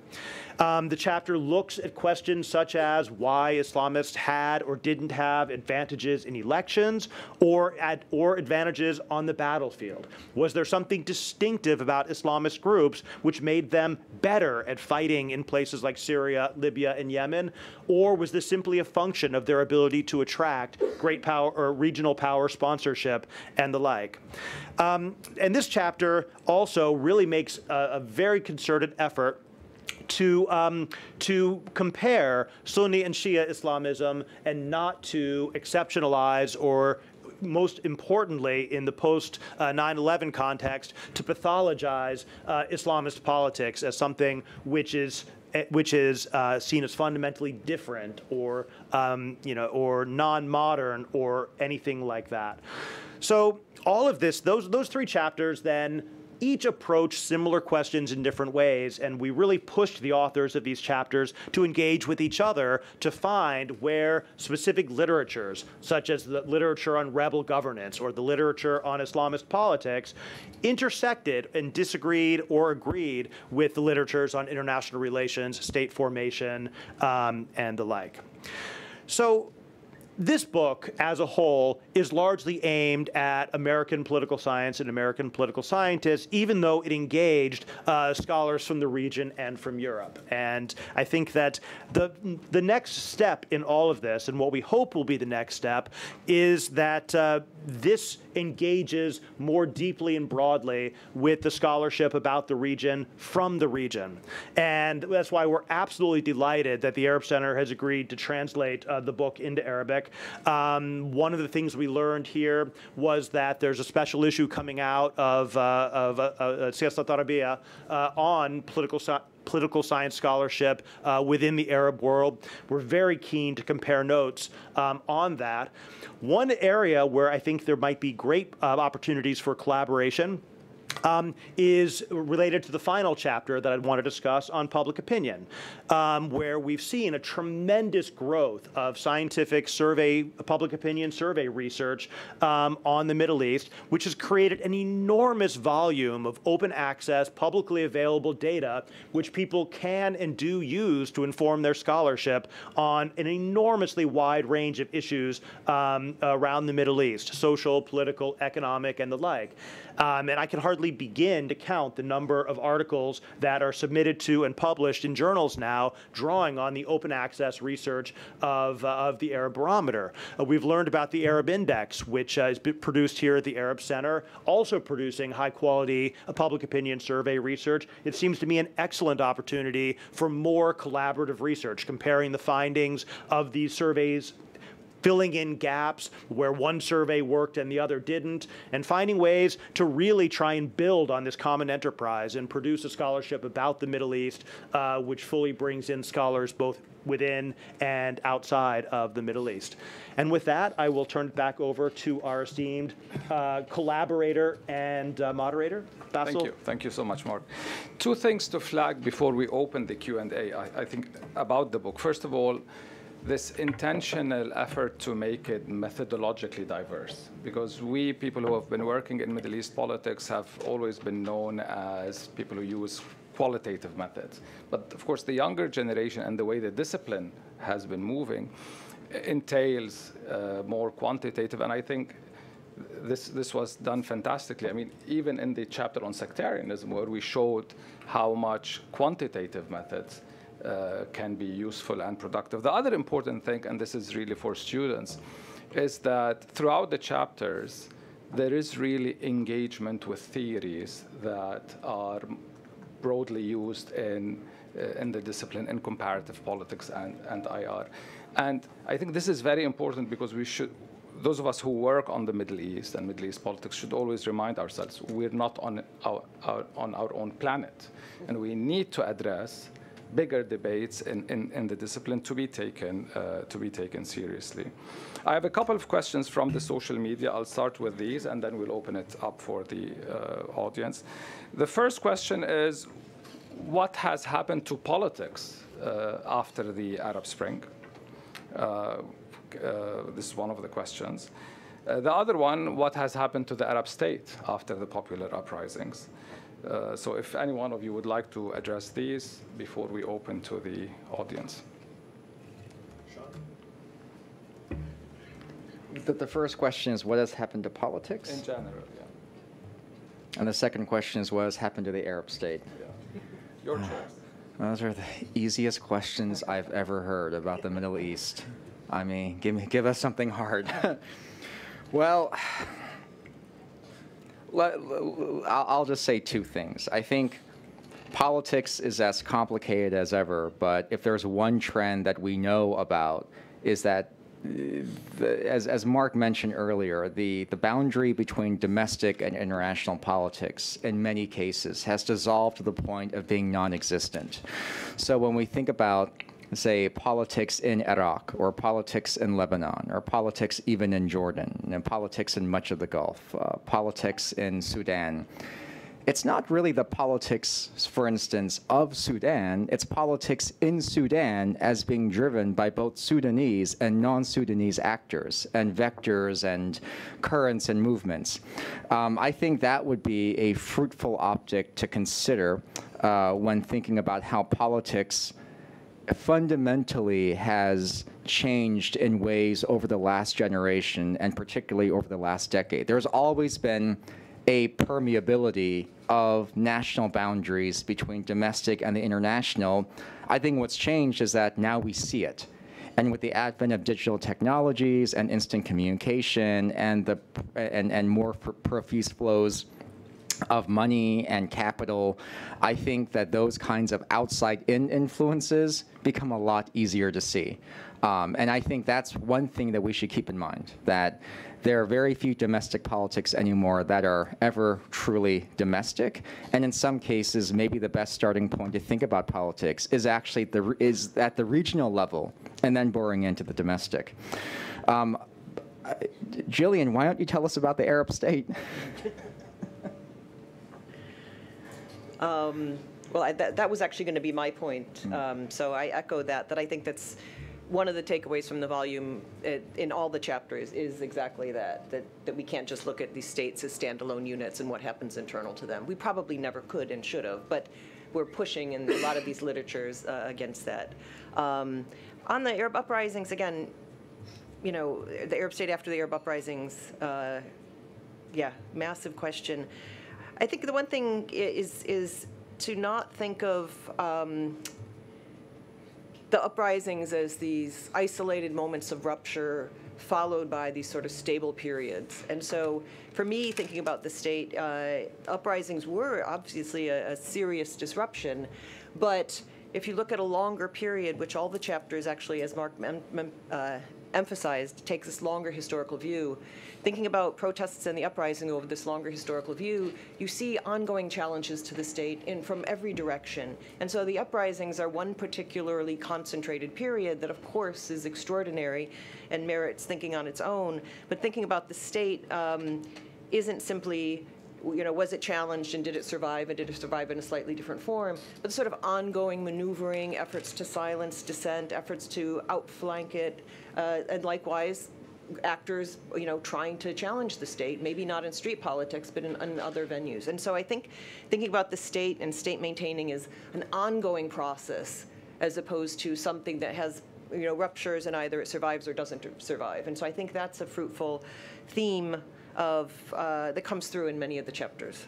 Um, the chapter looks at questions such as why Islamists had or didn't have advantages in elections or, at, or advantages on the battlefield. Was there something distinctive about Islamist groups which made them better at fighting in places like Syria, Libya, and Yemen? Or was this simply a function of their ability to attract great power or regional power sponsorship and the like? Um, and this chapter also really makes a, a very concerted effort to, um, to compare Sunni and Shia Islamism and not to exceptionalize or most importantly, in the post 9 11 context, to pathologize uh, Islamist politics as something which is eh, which is uh, seen as fundamentally different or um, you know or non-modern or anything like that. So all of this, those those three chapters then each approach similar questions in different ways, and we really pushed the authors of these chapters to engage with each other to find where specific literatures, such as the literature on rebel governance or the literature on Islamist politics, intersected and disagreed or agreed with the literatures on international relations, state formation, um, and the like. So this book as a whole is largely aimed at American political science and American political scientists, even though it engaged uh, scholars from the region and from Europe. And I think that the, the next step in all of this, and what we hope will be the next step, is that uh, this engages more deeply and broadly with the scholarship about the region from the region. And that's why we're absolutely delighted that the Arab Center has agreed to translate uh, the book into Arabic. Um, one of the things we learned here was that there's a special issue coming out of, uh, of uh, uh, Siyasat Arabiya uh, on political science political science scholarship uh, within the Arab world. We're very keen to compare notes um, on that. One area where I think there might be great uh, opportunities for collaboration um, is related to the final chapter that I want to discuss on public opinion, um, where we've seen a tremendous growth of scientific survey, public opinion survey research um, on the Middle East, which has created an enormous volume of open access, publicly available data, which people can and do use to inform their scholarship on an enormously wide range of issues um, around the Middle East, social, political, economic, and the like. Um, and I can hardly begin to count the number of articles that are submitted to and published in journals now, drawing on the open access research of, uh, of the Arab Barometer. Uh, we've learned about the Arab Index, which uh, is produced here at the Arab Center, also producing high quality uh, public opinion survey research. It seems to me an excellent opportunity for more collaborative research, comparing the findings of these surveys filling in gaps where one survey worked and the other didn't, and finding ways to really try and build on this common enterprise and produce a scholarship about the Middle East, uh, which fully brings in scholars both within and outside of the Middle East. And with that, I will turn it back over to our esteemed uh, collaborator and uh, moderator, Bassel. Thank you. Thank you so much, Marc. Two things to flag before we open the Q&A, I, I think, about the book. First of all, this intentional effort to make it methodologically diverse. Because we, people who have been working in Middle East politics, have always been known as people who use qualitative methods. But of course, the younger generation and the way the discipline has been moving entails uh, more quantitative. And I think this, this was done fantastically. I mean, even in the chapter on sectarianism, where we showed how much quantitative methods uh, can be useful and productive. The other important thing, and this is really for students, is that throughout the chapters, there is really engagement with theories that are broadly used in, uh, in the discipline in comparative politics and, and IR. And I think this is very important because we should, those of us who work on the Middle East and Middle East politics should always remind ourselves we're not on our, our, on our own planet. And we need to address bigger debates in, in, in the discipline to be taken uh, to be taken seriously. I have a couple of questions from the social media. I'll start with these, and then we'll open it up for the uh, audience. The first question is, what has happened to politics uh, after the Arab Spring? Uh, uh, this is one of the questions. Uh, the other one, what has happened to the Arab state after the popular uprisings? Uh, so if any one of you would like to address these before we open to the audience. The, the first question is what has happened to politics? In general, yeah. And the second question is what has happened to the Arab state? yeah. Your choice. Those are the easiest questions I've ever heard about the Middle East. I mean, give me, give us something hard. well, I'll just say two things. I think politics is as complicated as ever, but if there's one trend that we know about is that as, as Marc mentioned earlier, the, the boundary between domestic and international politics in many cases has dissolved to the point of being non-existent. So when we think about say, politics in Iraq or politics in Lebanon or politics even in Jordan and politics in much of the Gulf, uh, politics in Sudan. it's not really the politics, for instance, of Sudan. It's politics in Sudan as being driven by both Sudanese and non-Sudanese actors and vectors and currents and movements. Um, I think that would be a fruitful optic to consider uh, when thinking about how politics fundamentally has changed in ways over the last generation and particularly over the last decade. There's always been a permeability of national boundaries between domestic and the international. I think what's changed is that now we see it. And with the advent of digital technologies and instant communication and the and, and more profuse flows of money and capital, I think that those kinds of outside-in influences become a lot easier to see. Um, and I think that's one thing that we should keep in mind, that there are very few domestic politics anymore that are ever truly domestic. And in some cases, maybe the best starting point to think about politics is actually the, is at the regional level and then boring into the domestic. Um, Jillian, why don't you tell us about the Arab state? um, well, I, that, that was actually going to be my point. Hmm. Um, so I echo that, that I think that's one of the takeaways from the volume uh, in all the chapters is exactly that, that, that we can't just look at these states as standalone units and what happens internal to them. We probably never could and should have, but we're pushing in a lot of these literatures uh, against that. Um, on the Arab uprisings, again, you know, the Arab state after the Arab uprisings, uh, yeah, massive question. I think the one thing is, is to not think of um, the uprisings as these isolated moments of rupture followed by these sort of stable periods. And so for me, thinking about the state, uh, uprisings were obviously a, a, serious disruption, but if you look at a longer period, which all the chapters actually, as Marc uh, emphasized, takes this longer historical view, thinking about protests and the uprising over this longer historical view, you see ongoing challenges to the state in from every direction. And so the uprisings are one particularly concentrated period that, of course, is extraordinary and merits thinking on its own. But thinking about the state um, isn't simply you know, was it challenged and did it survive and did it survive in a slightly different form? But the sort of ongoing maneuvering, efforts to silence dissent, efforts to outflank it, uh, and likewise actors, you know, trying to challenge the state, maybe not in street politics, but in, in, other venues. And so I think thinking about the state and state maintaining is an ongoing process as opposed to something that has, you know, ruptures and either it survives or doesn't survive. And so I think that's a fruitful theme of, uh, that comes through in many of the chapters.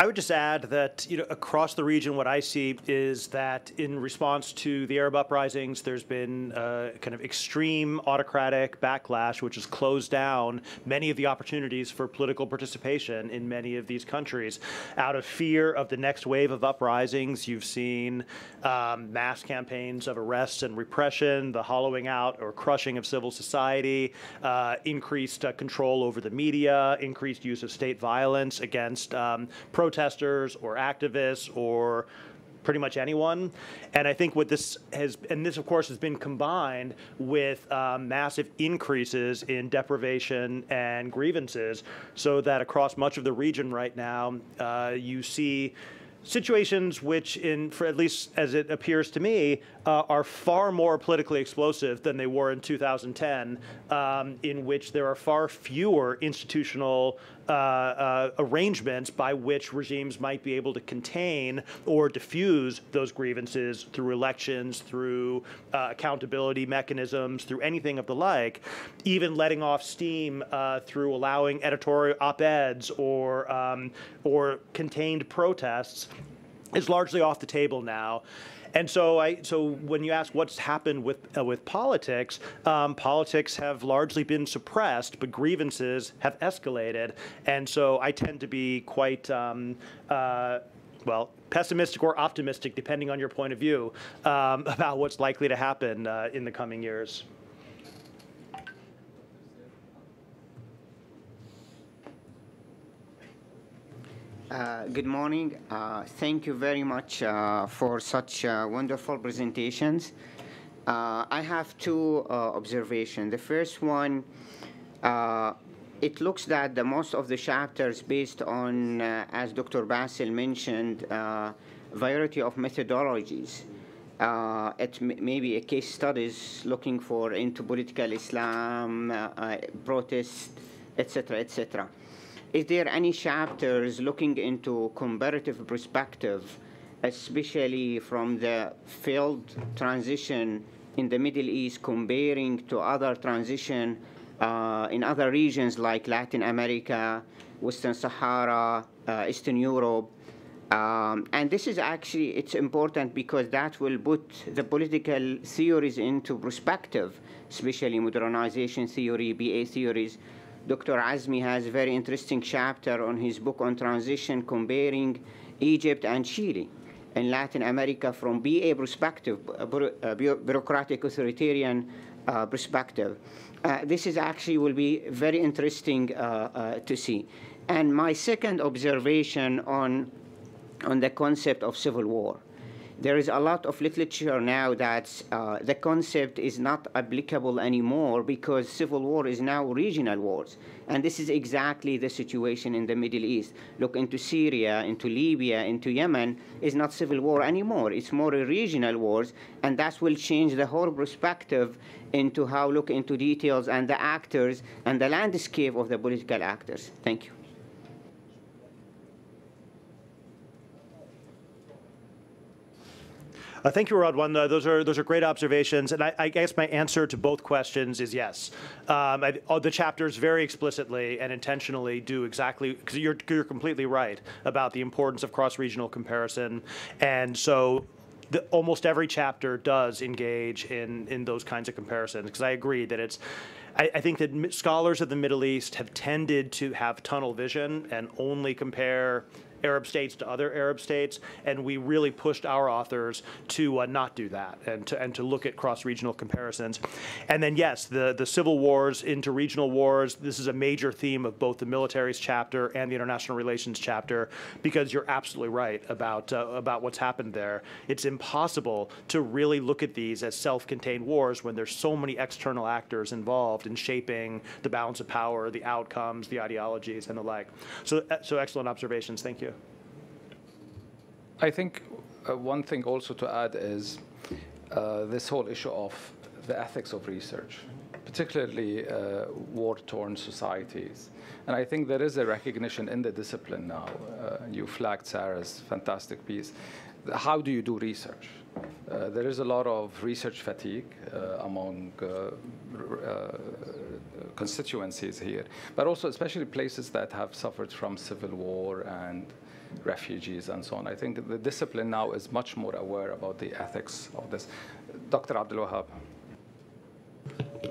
I would just add that you know across the region, what I see is that in response to the Arab uprisings, there's been kind of extreme autocratic backlash, which has closed down many of the opportunities for political participation in many of these countries. Out of fear of the next wave of uprisings, you've seen um, mass campaigns of arrests and repression, the hollowing out or crushing of civil society, uh, increased uh, control over the media, increased use of state violence against um, protesters or activists or pretty much anyone. And I think what this has, and this of course has been combined with um, massive increases in deprivation and grievances, so that across much of the region right now, uh, you see situations which, in for at least as it appears to me, uh, are far more politically explosive than they were in 2010, um, in which there are far fewer institutional uh, uh, arrangements by which regimes might be able to contain or diffuse those grievances through elections, through uh, accountability mechanisms, through anything of the like, even letting off steam through allowing editorial op-eds or um, or contained protests is largely off the table now. And so, I, so when you ask what's happened with uh, with politics, um, politics have largely been suppressed, but grievances have escalated. And so, I tend to be quite. Um, uh, well, pessimistic or optimistic, depending on your point of view, um, about what's likely to happen uh, in the coming years. Uh, good morning. Uh, thank you very much uh, for such uh, wonderful presentations. Uh, I have two observations. The first one, it looks that the most of the chapters based on, as Dr. Bassel mentioned, variety of methodologies. It may be a case studies looking for into political Islam, protest, etc., etc. Is there any chapters looking into comparative perspective, especially from the failed transition in the Middle East comparing to other transition uh, in other regions like Latin America, Western Sahara, uh, Eastern Europe. Um, and this is actually, it's important because that will put the political theories into perspective, especially modernization theory, BA theories. Dr. Azmi has a very interesting chapter on his book on transition comparing Egypt and Chile in Latin America from BA perspective, bureaucratic authoritarian uh, perspective. Uh, this is actually will be very interesting uh, uh, to see. And my second observation on, on the concept of civil war there is a lot of literature now that uh, the concept is not applicable anymore because civil war is now regional wars. And this is exactly the situation in the Middle East. Look into Syria, into Libya, into Yemen, is not civil war anymore. It's more regional wars, and that will change the whole perspective into how look into details and the actors and the landscape of the political actors. Thank you. Uh, thank you, Radwan. Uh, those are those are great observations, and I, I, guess my answer to both questions is yes. Um, I, the chapters very explicitly and intentionally do exactly because you're you're completely right about the importance of cross-regional comparison, and so the, almost every chapter does engage in in those kinds of comparisons because I agree that it's. I, I think that scholars of the Middle East have tended to have tunnel vision and only compare Arab states to other Arab states, and we really pushed our authors to uh, not do that and to and to look at cross-regional comparisons. And then yes, the the civil wars into regional wars. This is a major theme of both the militaries chapter and the international relations chapter, because you're absolutely right about uh, about what's happened there. It's impossible to really look at these as self-contained wars when there's so many external actors involved in shaping the balance of power, the outcomes, the ideologies, and the like. So uh, so excellent observations. Thank you. I think uh, one thing also to add is uh, this whole issue of the ethics of research, particularly uh, war-torn societies. And I think there is a recognition in the discipline now. Uh, you flagged Sarah's fantastic piece. How do you do research? Uh, there is a lot of research fatigue uh, among constituencies here, but also especially places that have suffered from civil war and refugees and so on. I think the discipline now is much more aware about the ethics of this. Dr. Abdul Wahab.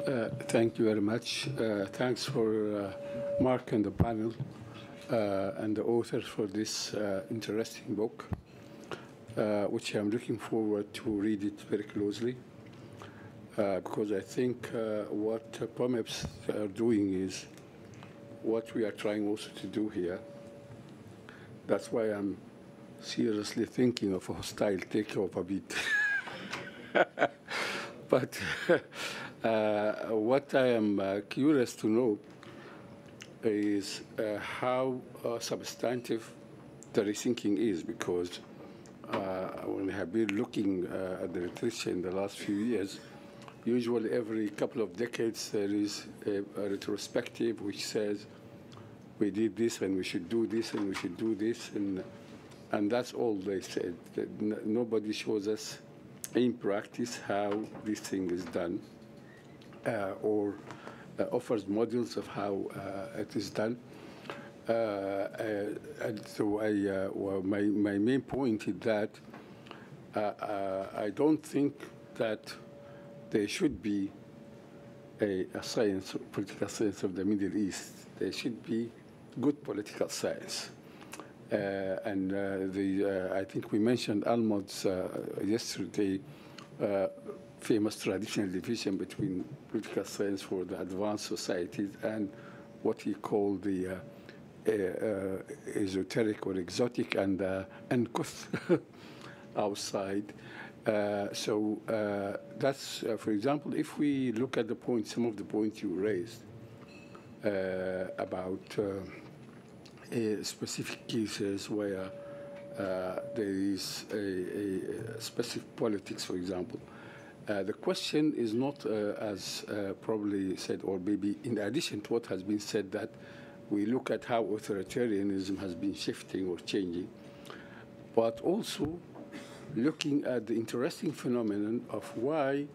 Uh, thank you very much. Uh, thanks for uh, Marc and the panel uh, and the authors for this uh, interesting book, uh, which I'm looking forward to read it very closely. because I think what POMEPS are doing is what we are trying also to do here that's why I'm seriously thinking of a hostile takeover bid. but uh, what I am uh, curious to know is uh, how uh, substantive the rethinking is, because uh, when we have been looking uh, at the literature in the last few years, usually every couple of decades there is a, a retrospective which says we did this and we should do this and we should do this and and that's all they said. nobody shows us in practice how this thing is done uh, or uh, offers models of how uh, it is done. Uh, uh, and so I, uh, well, my, my main point is that I don't think that there should be a, a science, political science of the Middle East. There should be good political science. Uh, and uh, the, uh, I think we mentioned Almond's yesterday famous traditional division between political science for the advanced societies and what he called the uh, uh, esoteric or exotic and uh, uncouth outside. so that's, for example, if we look at the point, some of the points you raised, about uh, specific cases where uh, there is a, a, specific politics, for example. Uh, the question is not, as probably said, or maybe in addition to what has been said, that we look at how authoritarianism has been shifting or changing, but also looking at the interesting phenomenon of why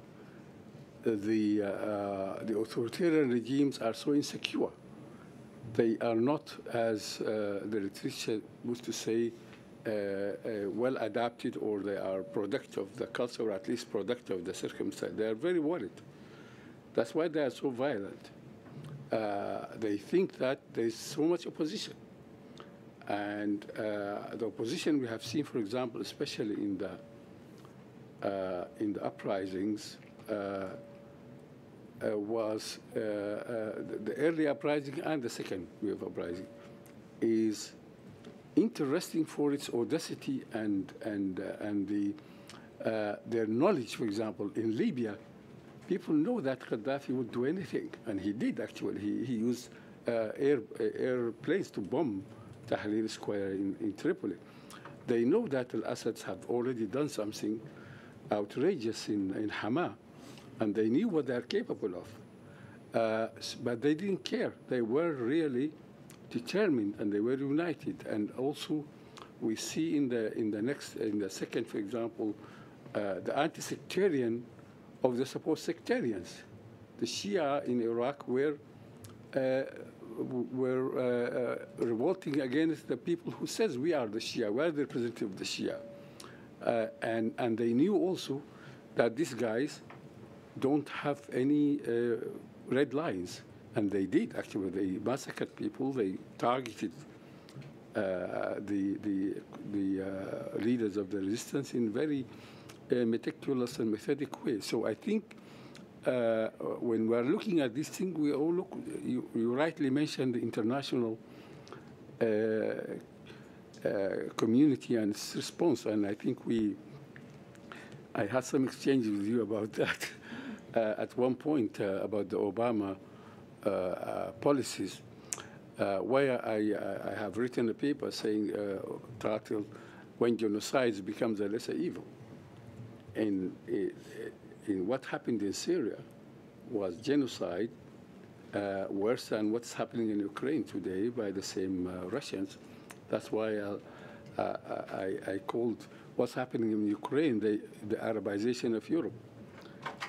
the, uh, the authoritarian regimes are so insecure they are not, as uh, the literature used to say, uh, uh, well adapted or they are product of the culture, or at least product of the circumstance. They are very worried. That's why they are so violent. Uh, they think that there is so much opposition. And uh, the opposition we have seen, for example, especially in the, in the uprisings, uh, was uh, uh, the early uprising and the second wave uprising is interesting for its audacity and and and the their knowledge, for example, in Libya, people know that Gaddafi would do anything, and he did actually. He, he used uh, air, airplanes to bomb Tahrir Square in, in Tripoli. They know that al-Assads have already done something outrageous in, in Hama and they knew what they're capable of. Uh, but they didn't care. They were really determined and they were united. And also, we see in the in the next in the second, for example, uh, the anti-sectarian of the supposed sectarians. The Shia in Iraq were uh, were uh, uh, revolting against the people who says we are the Shia, we are the representative of the Shia, uh, and and they knew also that these guys don't have any uh, red lines. And they did, actually. They massacred people. They targeted uh, the, the, the uh, leaders of the resistance in very uh, meticulous and methodic way. So I think uh, when we're looking at this thing, we all look, you, you rightly mentioned the international uh, community and its response. And I think we, I had some exchange with you about that. Uh, at one point uh, about the Obama uh, policies, where I, I have written a paper saying, titled, When Genocide Becomes a Lesser Evil. And in what happened in Syria was genocide uh, worse than what's happening in Ukraine today by the same uh, Russians. That's why uh, I, I, called what's happening in Ukraine the, the Arabization of Europe.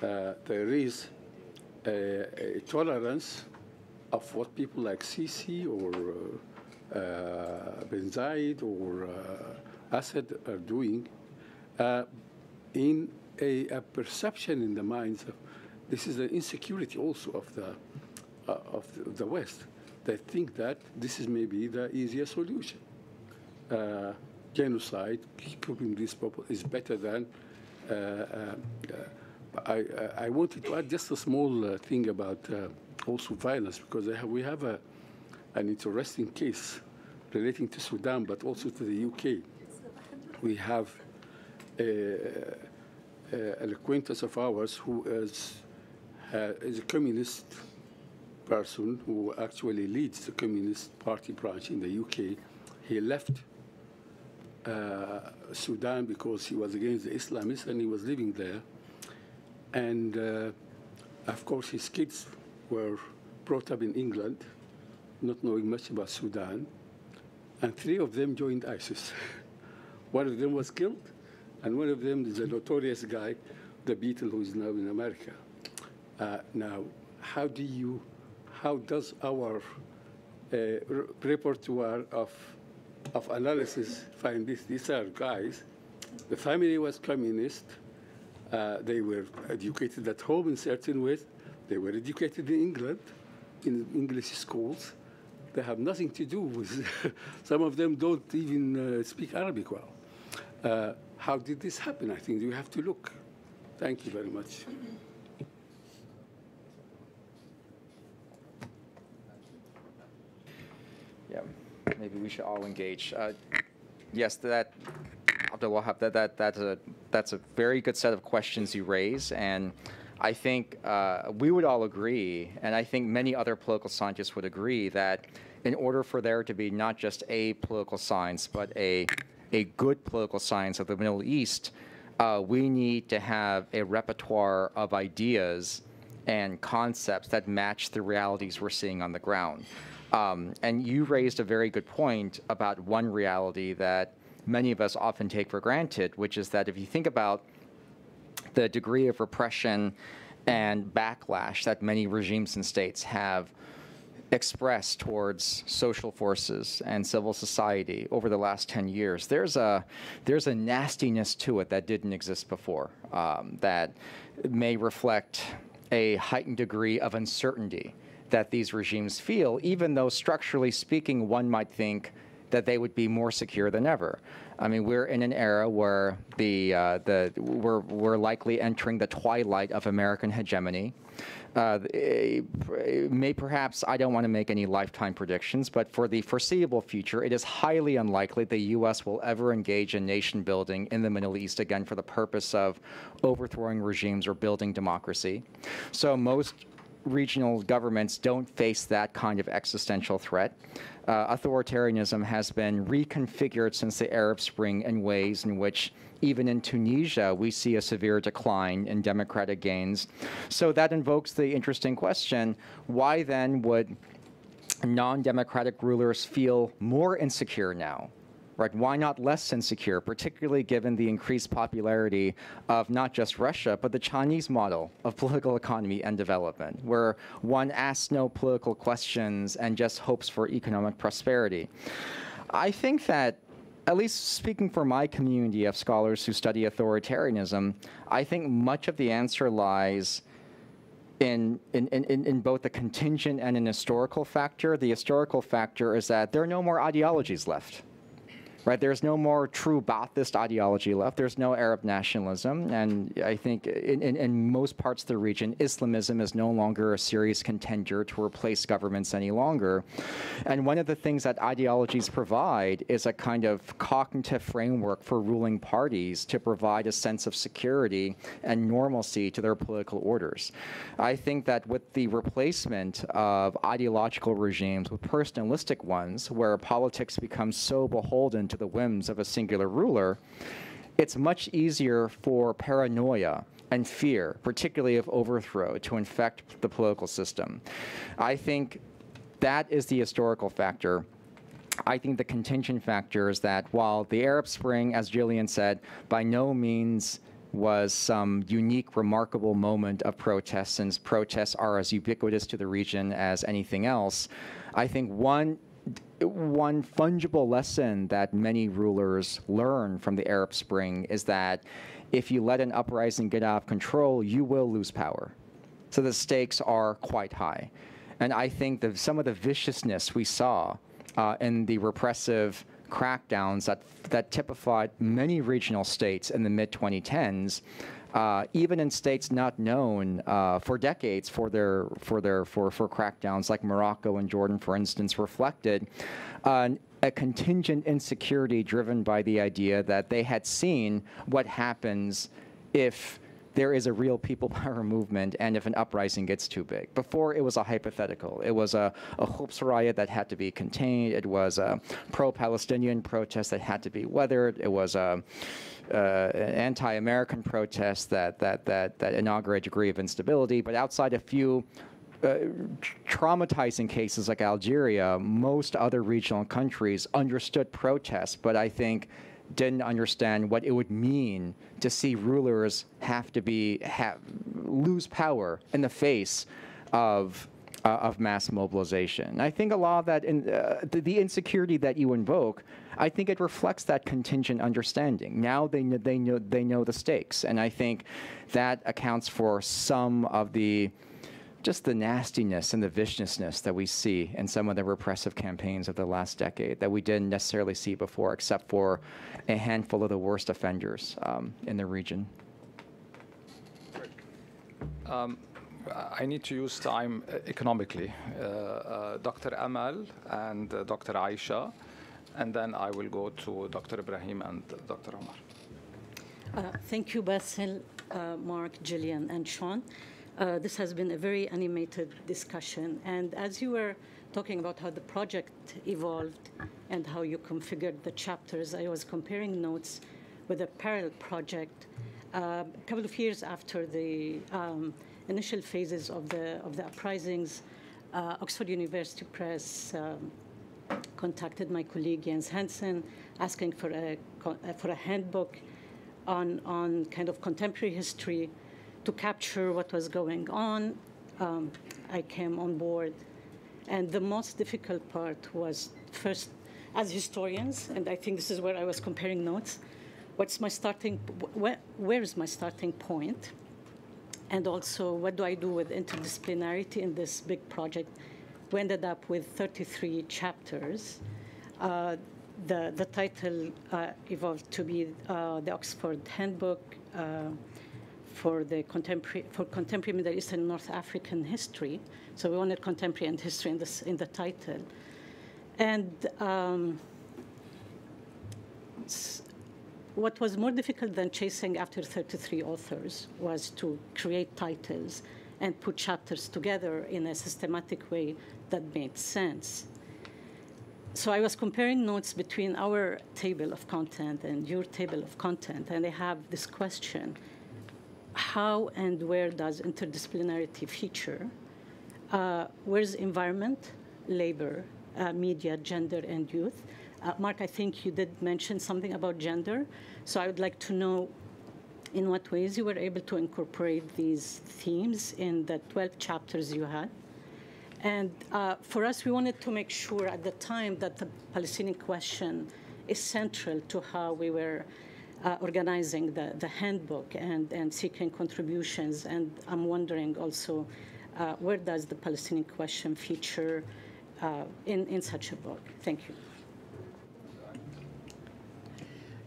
Uh, there is a, a, tolerance of what people like Sisi or uh, uh Ben Zayed or uh, Assad are doing uh, in a, a, perception in the minds of this is the insecurity also of the of the West. They think that this is maybe the easier solution. genocide, keeping this people is better than I, I wanted to add just a small uh, thing about uh, also violence because have, we have a, an interesting case relating to Sudan, but also to the UK. We have a, a, an acquaintance of ours who is, uh, is a communist person who actually leads the Communist Party branch in the UK. He left uh, Sudan because he was against the Islamists and he was living there and uh, of course, his kids were brought up in England, not knowing much about Sudan. And three of them joined ISIS. one of them was killed, and one of them is a notorious guy, the Beatle, who is now in America. Uh, now, how do you, how does our uh, repertoire of, of analysis find this? These are guys. The family was communist uh, they were educated at home in certain ways. They were educated in England, in English schools. They have nothing to do with, some of them don't even uh, speak Arabic well. Uh, how did this happen? I think you have to look. Thank you very much. Yeah, maybe we should all engage. Uh, yes, that Abdul Wahab, that, that, that's, a, that's a very good set of questions you raise. And I think uh, we would all agree, and I think many other political scientists would agree, that in order for there to be not just a political science, but a, a good political science of the Middle East, uh, we need to have a repertoire of ideas and concepts that match the realities we're seeing on the ground. Um, and you raised a very good point about one reality that many of us often take for granted, which is that if you think about the degree of repression and backlash that many regimes and states have expressed towards social forces and civil society over the last 10 years. There's a, there's a nastiness to it that didn't exist before um, that may reflect a heightened degree of uncertainty that these regimes feel, even though structurally speaking, one might think that they would be more secure than ever. I mean, we're in an era where the, uh, the, we're, we're likely entering the twilight of American hegemony. Uh, may perhaps, I don't want to make any lifetime predictions, but for the foreseeable future, it is highly unlikely the U.S. will ever engage in nation building in the Middle East again for the purpose of overthrowing regimes or building democracy. So most regional governments don't face that kind of existential threat. Uh, authoritarianism has been reconfigured since the Arab Spring in ways in which even in Tunisia, we see a severe decline in democratic gains. So that invokes the interesting question, why then would non-democratic rulers feel more insecure now? Right? Why not less insecure, particularly given the increased popularity of not just Russia, but the Chinese model of political economy and development, where one asks no political questions and just hopes for economic prosperity. I think that at least speaking for my community of scholars who study authoritarianism, I think much of the answer lies in, in, in, in both the contingent and an historical factor. The historical factor is that there are no more ideologies left right? There's no more true Ba'athist ideology left. There's no Arab nationalism. And I think in, in, in, most parts of the region, Islamism is no longer a serious contender to replace governments any longer. And one of the things that ideologies provide is a kind of cognitive framework for ruling parties to provide a sense of security and normalcy to their political orders. I think that with the replacement of ideological regimes with personalistic ones, where politics becomes so beholden to to the whims of a singular ruler, it's much easier for paranoia and fear, particularly of overthrow, to infect the political system. I think that is the historical factor. I think the contingent factor is that while the Arab Spring, as Jillian said, by no means was some unique, remarkable moment of protest, since protests are as ubiquitous to the region as anything else, I think one one fungible lesson that many rulers learn from the Arab Spring is that if you let an uprising get out of control, you will lose power. So the stakes are quite high. And I think that some of the viciousness we saw uh, in the repressive crackdowns that, that typified many regional states in the mid-2010s uh, even in states not known uh, for decades for their for their for for crackdowns, like Morocco and Jordan, for instance, reflected a contingent insecurity driven by the idea that they had seen what happens if there is a real people power movement and if an uprising gets too big. Before, it was a hypothetical. It was a, a Quds riot that had to be contained. It was a pro-Palestinian protest that had to be weathered. It was a uh, anti-American protests that, that, that, that inaugurate a degree of instability. But outside a few uh, traumatizing cases like Algeria, most other regional countries understood protests, but I think didn't understand what it would mean to see rulers have to be have, lose power in the face of uh, of mass mobilization. I think a lot of that, in, uh, the, the, insecurity that you invoke, I think it reflects that contingent understanding. Now they know, they know they know the stakes, and I think that accounts for some of the just the nastiness and the viciousness that we see in some of the repressive campaigns of the last decade that we didn't necessarily see before, except for a handful of the worst offenders um, in the region. Um, I need to use time uh, economically. Uh, uh, Dr. Amal and uh, Dr. Aisha, and then I will go to Dr. Ibrahim and Dr. Omar. Uh, thank you, Bassel, uh, Marc, Jillian, and Sean. Uh, this has been a very animated discussion. And as you were talking about how the project evolved and how you configured the chapters, I was comparing notes with a parallel project uh, a couple of years after the um, initial phases of the, of the uprisings. Uh, Oxford University Press um, contacted my colleague Jens Hanssen asking for a, for a handbook on, on kind of contemporary history to capture what was going on. Um, I came on board. And the most difficult part was first, as historians, and I think this is where I was comparing notes, what's my starting, where, where is my starting point? And also, what do I do with interdisciplinarity in this big project? We ended up with 33 chapters. Uh, the, the title uh, evolved to be uh, the Oxford Handbook uh, for the contemporary for contemporary Middle Eastern North African history. So we wanted contemporary and history in this in the title, and. Um, what was more difficult than chasing after 33 authors was to create titles and put chapters together in a systematic way that made sense. So I was comparing notes between our table of content and your table of content, and I have this question how and where does interdisciplinarity feature? Uh, where's environment, labor, uh, media, gender, and youth? Uh, Marc, I think you did mention something about gender, so I would like to know in what ways you were able to incorporate these themes in the 12 chapters you had. And uh, for us, we wanted to make sure at the time that the Palestinian question is central to how we were uh, organizing the, the handbook and, and seeking contributions. And I'm wondering also, uh, where does the Palestinian question feature uh, in, in such a book? Thank you.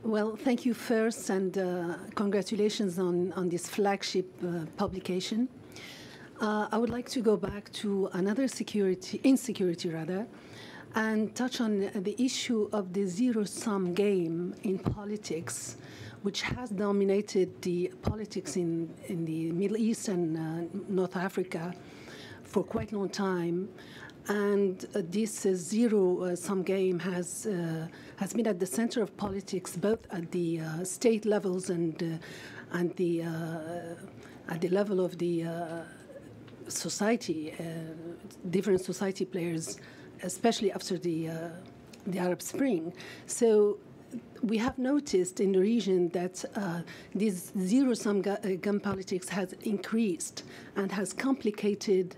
Well, thank you first, and uh, congratulations on, on this flagship uh, publication. Uh, I would like to go back to another security, insecurity rather, and touch on the issue of the zero-sum game in politics, which has dominated the politics in, in the Middle East and uh, North Africa for quite a long time. And uh, this uh, zero-sum game has has been at the center of politics, both at the state levels and and the at the level of the society, uh, different society players, especially after the, uh, the Arab Spring. So we have noticed in the region that uh, this zero-sum gun politics has increased and has complicated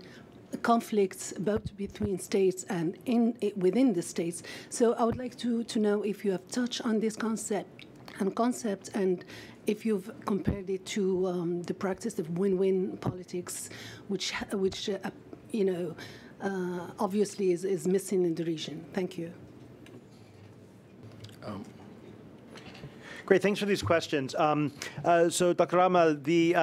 conflicts both between states and in within the states. So I would like to, to know if you have touched on this concept and concept and if you've compared it to um, the practice of win-win politics, which which uh, you know uh, obviously is, is missing in the region. Thank you. Um. Great, thanks for these questions. Um, uh, so, Dr. Rama, the, uh,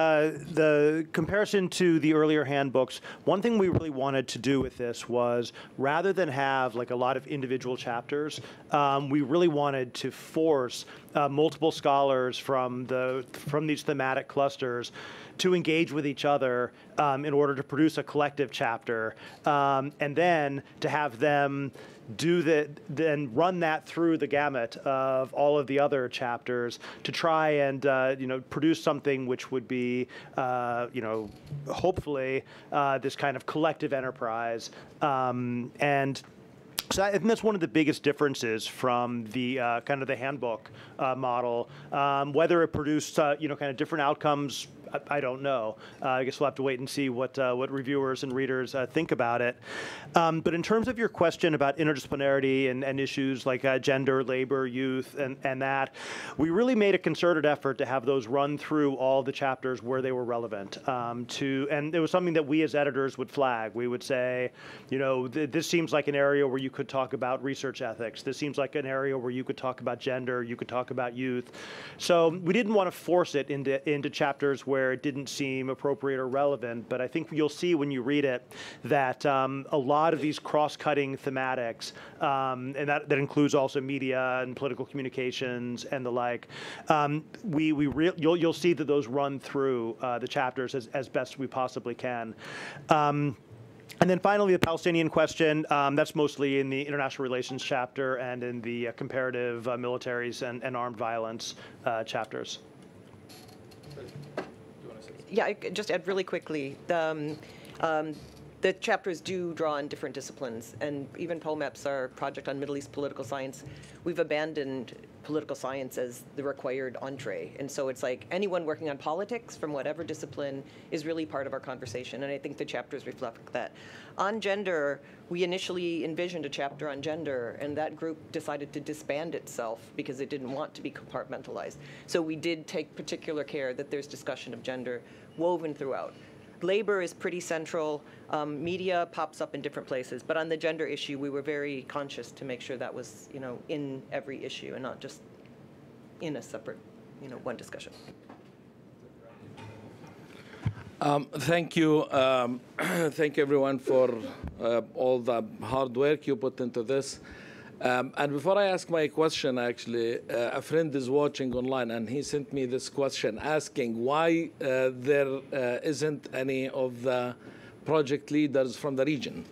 the comparison to the earlier handbooks, one thing we really wanted to do with this was rather than have like a lot of individual chapters, um, we really wanted to force uh, multiple scholars from the from these thematic clusters to engage with each other um, in order to produce a collective chapter, um, and then to have them do that, then run that through the gamut of all of the other chapters to try and uh, you know produce something which would be uh, you know hopefully uh, this kind of collective enterprise um, and. So I think that's one of the biggest differences from the uh, kind of the handbook uh, model. Um, whether it produced, uh, you know, kind of different outcomes I, don't know. Uh, I guess we'll have to wait and see what uh, what reviewers and readers uh, think about it. Um, but in terms of your question about interdisciplinarity and, and issues like uh, gender, labor, youth, and, and that, we really made a concerted effort to have those run through all the chapters where they were relevant. Um, to and it was something that we as editors would flag. We would say, you know, th this seems like an area where you could could talk about research ethics. This seems like an area where you could talk about gender, you could talk about youth. So we didn't want to force it into, into chapters where it didn't seem appropriate or relevant, but I think you'll see when you read it that um, a lot of these cross-cutting thematics, um, and that, that includes also media and political communications and the like, um, we, we re- you'll, you'll see that those run through uh, the chapters as, as best we possibly can. Um, and then finally, the Palestinian question, um, that's mostly in the international relations chapter and in the uh, comparative uh, militaries and, and, armed violence uh, chapters. Yeah, I just add really quickly. The, um, um, the chapters do draw on different disciplines, and even POMEPS, our project on Middle East political science, we've abandoned political science as the required entree. And so it's like anyone working on politics from whatever discipline is really part of our conversation, and I think the chapters reflect that. On gender, we initially envisioned a chapter on gender, and that group decided to disband itself because it didn't want to be compartmentalized. So we did take particular care that there's discussion of gender woven throughout labor is pretty central. Um, media pops up in different places, but on the gender issue, we were very conscious to make sure that was, you know, in every issue and not just in a separate, you know, one discussion. Um, thank you. Um, thank you everyone for uh, all the hard work you put into this. Um, and before I ask my question, actually, uh, a friend is watching online and he sent me this question asking why uh, there uh, not any of the project leaders from the region.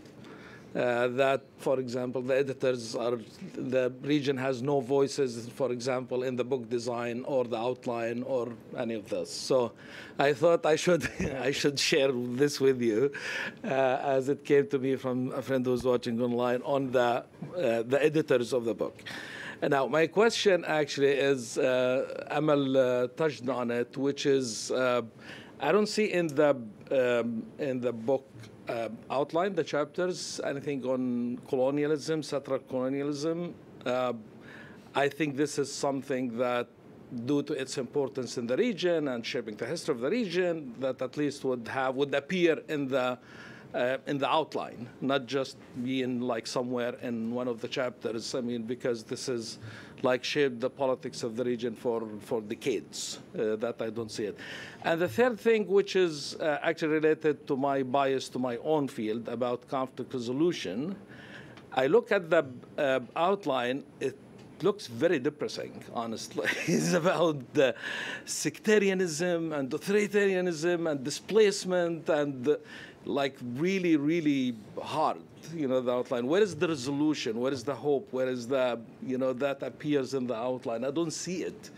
Uh, that, for example, the editors are, the region has no voices, for example, in the book design or the outline or any of this. So I thought I should, I should share this with you uh, as it came to me from a friend who's watching online on the, uh, the editors of the book. Now, my question actually is, uh, Amal uh, touched on it, which is, uh, I don't see in the, um, in the book outline the chapters, anything on colonialism, settler colonialism. Uh, I think this is something that, due to its importance in the region and shaping the history of the region, that at least would have would appear in the uh, in the outline, not just being like somewhere in one of the chapters. I mean, because this is like shaped the politics of the region for, for decades. Uh, that I don't see it. And the third thing, which is uh, actually related to my bias to my own field about conflict resolution, I look at the uh, outline. It looks very depressing, honestly. it's about sectarianism and authoritarianism and displacement and like really, really hard, you know, the outline. Where is the resolution? Where is the hope? Where is the, you know, that appears in the outline? I don't see it.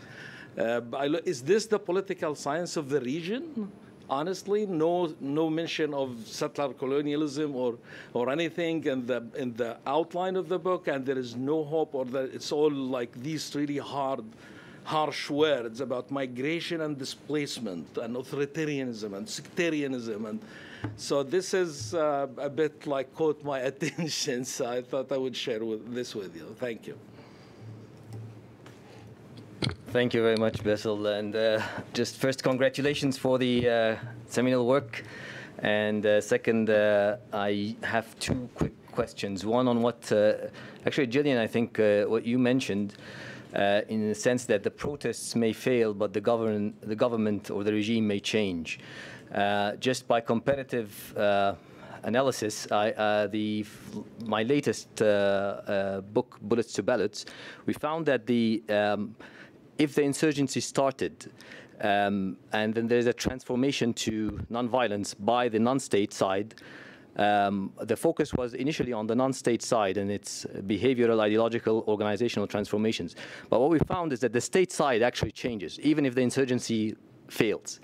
Uh, is this the political science of the region? Honestly, no, no mention of settler colonialism or, or anything in the in the outline of the book, and there is no hope, or that it's all like these really hard, harsh words about migration and displacement and authoritarianism and sectarianism and so this is uh, a bit like caught my attention, so I thought I would share with this with you. Thank you. Thank you very much, Bassel. And uh, just first, congratulations for the uh, seminal work. And uh, second, uh, I have two quick questions. One on what, uh, actually, Jillian, I think what you mentioned. in the sense that the protests may fail, but the government, the government or the regime may change. Uh, just by comparative uh, analysis, I, uh, the, my latest uh, uh, book, Bullets to Ballots, we found that the, um, if the insurgency started um, and then there's a transformation to nonviolence by the non-state side, um, the focus was initially on the non-state side and its behavioral, ideological, organizational transformations. But what we found is that the state side actually changes, even if the insurgency fails.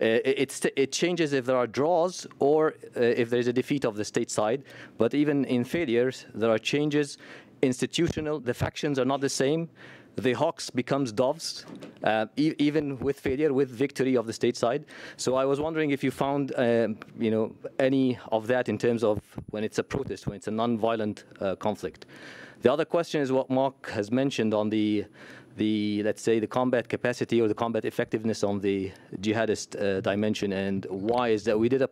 Uh, it, it changes if there are draws or uh, if there is a defeat of the state side. But even in failures, there are changes. Institutional, the factions are not the same. The hawks becomes doves, uh, e even with failure, with victory of the state side. So I was wondering if you found, uh, you know, any of that in terms of when it's a protest, when it's a non-violent uh, conflict. The other question is what Marc has mentioned on the the, let's say, the combat capacity or the combat effectiveness on the jihadist uh, dimension. And why is that? We did a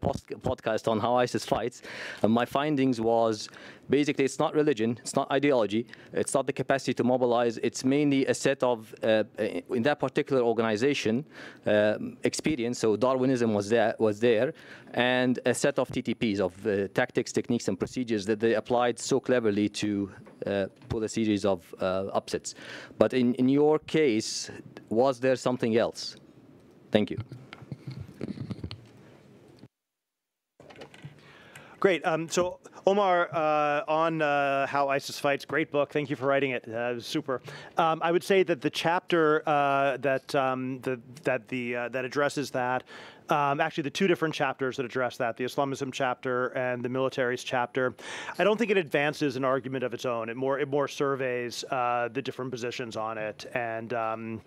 podcast on how ISIS fights, and my findings was basically it's not religion, it's not ideology, it's not the capacity to mobilize. It's mainly a set of uh, in that particular organization uh, experience. So Darwinism was there, was there, and a set of TTPs of uh, tactics, techniques, and procedures that they applied so cleverly to uh, pull a series of uh, upsets. But in, in your case, was there something else? Thank you. Great. Um, so Omar, uh, on uh, how ISIS fights, great book. Thank you for writing it. Uh, super. Um, I would say that the chapter uh, that um, the, that the uh, that addresses that um, actually the two different chapters that address that, the Islamism chapter and the militaries chapter. I don't think it advances an argument of its own. It more it more surveys uh, the different positions on it, and um,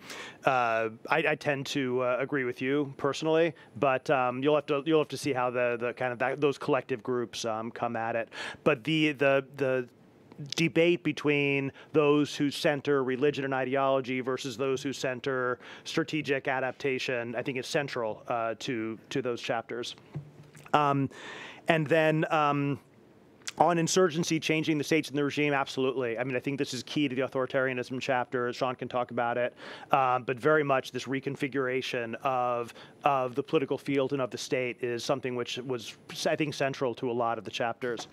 uh, I, I, tend to uh, agree with you personally. But um, you'll have to you'll have to see how the the kind of that, those collective groups um, come at it. But the the the debate between those who center religion and ideology versus those who center strategic adaptation, I think is central uh, to to those chapters. Um, and then. Um, on insurgency changing the states and the regime, absolutely. I mean, I think this is key to the authoritarianism chapter. Sean can talk about it, um, but very much this reconfiguration of of the political field and of the state is something which was, I think, central to a lot of the chapters.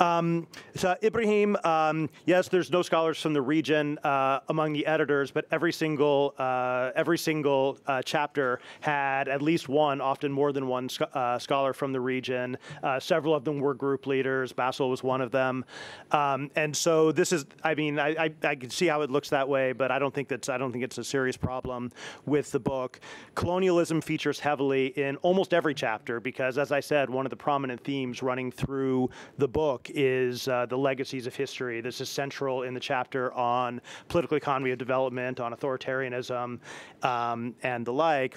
Um, so Ibrahim, um, yes, there's no scholars from the region uh, among the editors, but every single uh, every single uh, chapter had at least one, often more than one sc uh, scholar from the region. Uh, several of them were group leaders. Was one of them. Um, and so this is, I mean, I, I, I, can see how it looks that way, but I don't think that's, I don't think it's a serious problem with the book. Colonialism features heavily in almost every chapter because, as I said, one of the prominent themes running through the book is uh, the legacies of history. This is central in the chapter on political economy of development, on authoritarianism, um, and the like.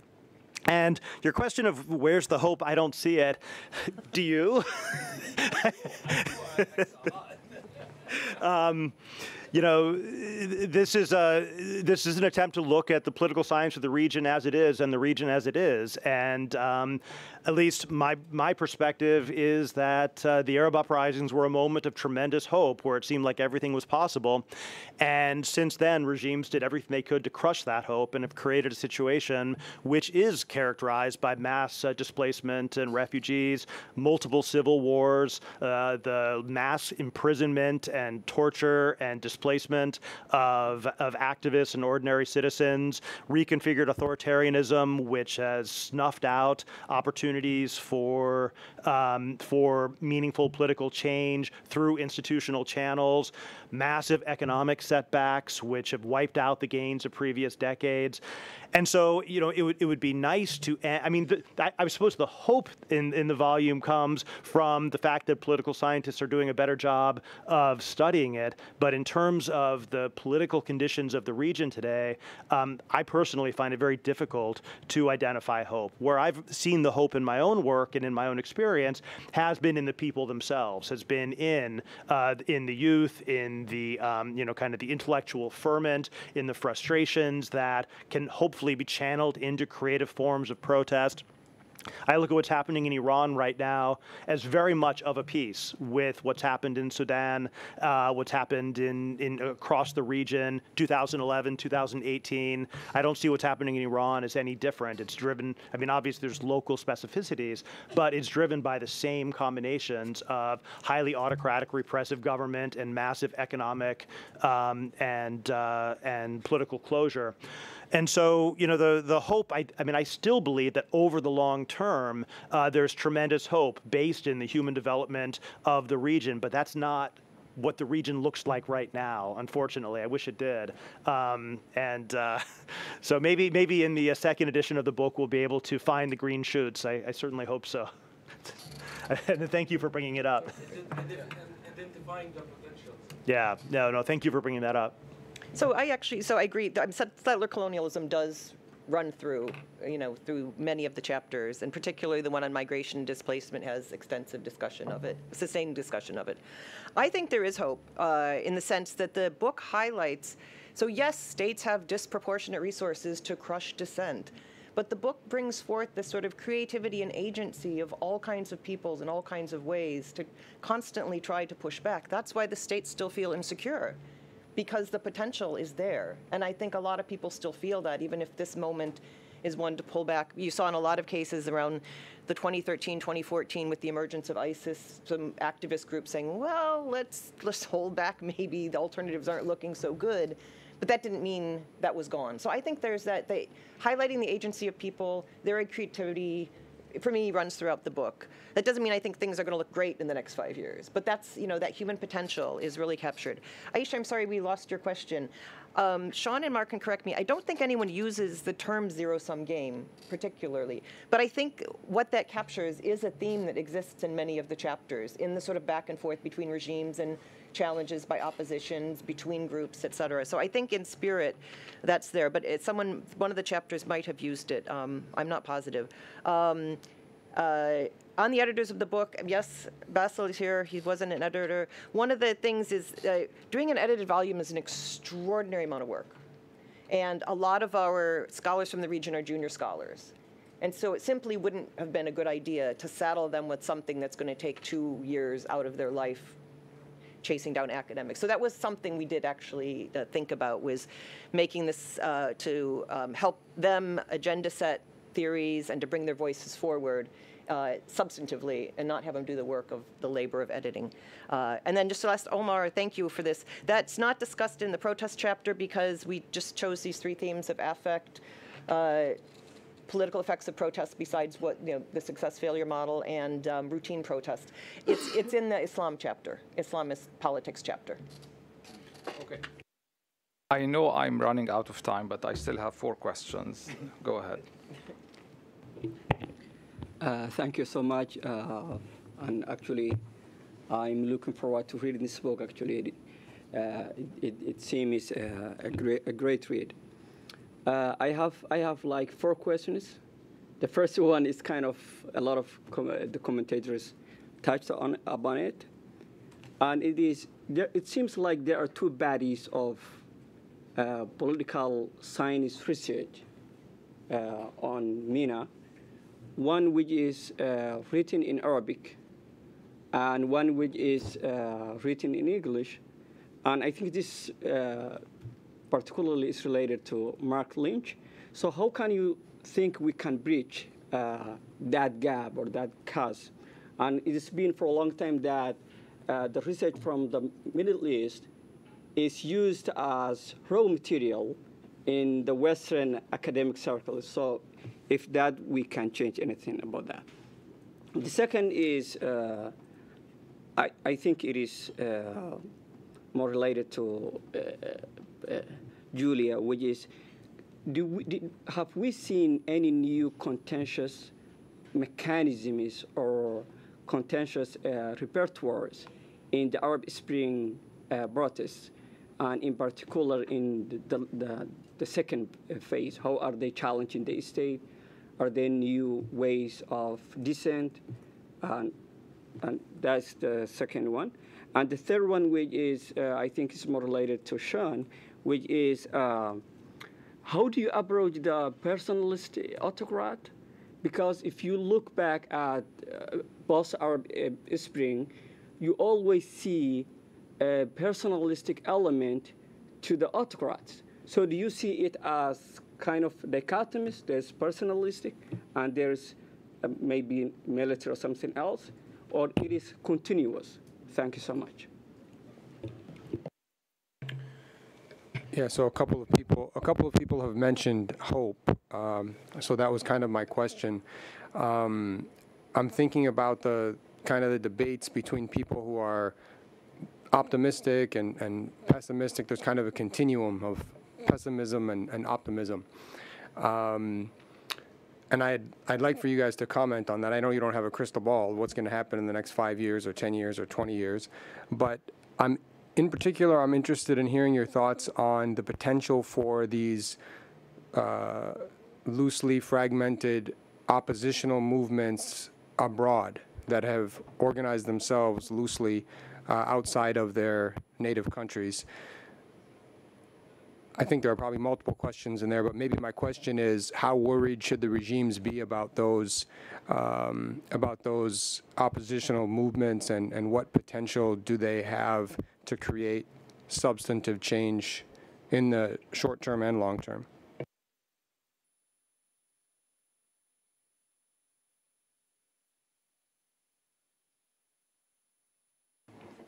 And your question of where's the hope, I don't see it. Do you? um, you know, this is a this is an attempt to look at the political science of the region as it is and the region as it is, and um, at least my my perspective is that uh, the Arab uprisings were a moment of tremendous hope, where it seemed like everything was possible, and since then regimes did everything they could to crush that hope and have created a situation which is characterized by mass uh, displacement and refugees, multiple civil wars, uh, the mass imprisonment and torture and displacement of of activists and ordinary citizens, reconfigured authoritarianism, which has snuffed out opportunities opportunities for um, for meaningful political change through institutional channels, massive economic setbacks which have wiped out the gains of previous decades. And so, you know, it would, it would be nice to, I mean, the, I, I suppose the hope in, in the volume comes from the fact that political scientists are doing a better job of studying it. But in terms of the political conditions of the region today, um, I personally find it very difficult to identify hope. Where I've seen the hope in my own work and in my own experience has been in the people themselves, has been in, uh, in the youth, in the, um, you know, kind of the intellectual ferment, in the frustrations that can hopefully hopefully be channeled into creative forms of protest. I look at what's happening in Iran right now as very much of a piece with what's happened in Sudan, uh, what's happened in, in across the region, 2011, 2018. I don't see what's happening in Iran as any different. It's driven, I mean, obviously there's local specificities, but it's driven by the same combinations of highly autocratic, repressive government and massive economic um, and uh, and political closure. And so, you know, the, the hope, I, I mean, I still believe that over the long term, uh, there's tremendous hope based in the human development of the region, but that's not what the region looks like right now. Unfortunately, I wish it did. Um, and uh, so maybe maybe in the uh, second edition of the book we'll be able to find the green shoots. I, I certainly hope so. and thank you for bringing it up. Yeah. No. No. Thank you for bringing that up. So I actually, so I agree. Settler colonialism does run through, you know, through many of the chapters, and particularly the one on migration and displacement has extensive discussion of it, sustained discussion of it. I think there is hope uh, in the sense that the book highlights. So yes, states have disproportionate resources to crush dissent. But the book brings forth this sort of creativity and agency of all kinds of peoples in all kinds of ways to constantly try to push back. That's why the states still feel insecure because the potential is there. And I think a lot of people still feel that, even if this moment is one to pull back. You saw in a lot of cases around the 2013, 2014 with the emergence of ISIS, some activist groups saying, well, let's, let's hold back maybe, the alternatives aren't looking so good. But that didn't mean that was gone. So I think there's that, they, highlighting the agency of people, their creativity, for me, runs throughout the book. That doesn't mean I think things are going to look great in the next five years, but that's, you know, that human potential is really captured. Aisha, I'm sorry we lost your question. Um, Sean and Marc can correct me. I don't think anyone uses the term zero-sum game particularly, but I think what that captures is a theme that exists in many of the chapters, in the sort of back and forth between regimes and challenges by oppositions, between groups, et cetera. So I think in spirit, that's there. But someone, one of the chapters might have used it. Um, I'm not positive. Um, uh, on the editors of the book, yes, Bassel is here. He wasn't an editor. One of the things is uh, doing an edited volume is an extraordinary amount of work. And a lot of our scholars from the region are junior scholars. And so it simply wouldn't have been a good idea to saddle them with something that's going to take two years out of their life chasing down academics. So that was something we did actually uh, think about was making this uh, to um, help them agenda set theories and to bring their voices forward uh, substantively and not have them do the work of the labor of editing. Uh, and then just to last, Omar, thank you for this. That's not discussed in the protest chapter because we just chose these three themes of affect, uh, political effects of protest besides what you know, the success failure model and um, routine protest. It's, it's in the Islam chapter, Islamist politics chapter. Okay. I know I'm running out of time, but I still have four questions. Go ahead. Uh, thank you so much. Uh, and actually, I'm looking forward to reading this book. Actually, uh, it, it, seems uh, a great a great read. Uh, I have I have like four questions. The first one is kind of a lot of com the commentators touched on upon it, and it is there, it seems like there are two bodies of uh, political science research on MENA one which is uh, written in Arabic and one which is uh, written in English. And I think this uh, particularly is related to Marc Lynch. So how can you think we can bridge uh, that gap or that chasm? And it has been for a long time that uh, the research from the Middle East is used as raw material in the Western academic circles. So if that we can change anything about that. The second is, uh, I, I think it is uh, more related to uh, uh Julia, which is, do we, did, have we seen any new contentious mechanisms or contentious uh, repertoires in the Arab Spring uh, protests, and in particular in the, the, the, the second phase? How are they challenging the state? Are there new ways of dissent? And, and that's the second one. And the third one, which is, uh, I think is more related to Sean, which is uh, how do you approach the personalist autocrat? Because if you look back at uh, post Arab uh, Spring, you always see a personalistic element to the autocrats. So do you see it as kind of dichotomous. There's personalistic, and there's uh, maybe military or something else, or it is continuous. Thank you so much. Yeah, so a couple of people, a couple of people have mentioned hope. Um, so that was kind of my question. Um, I'm thinking about the kind of the debates between people who are optimistic and, and pessimistic. There's kind of a continuum of pessimism and, and optimism. Um, and I'd, I'd like for you guys to comment on that. I know you don't have a crystal ball, what's going to happen in the next five years or 10 years or 20 years. But I'm, in particular, I'm interested in hearing your thoughts on the potential for these uh, loosely fragmented oppositional movements abroad that have organized themselves loosely uh, outside of their native countries I think there are probably multiple questions in there, but maybe my question is, how worried should the regimes be about those, um, about those oppositional movements, and, and what potential do they have to create substantive change in the short term and long term?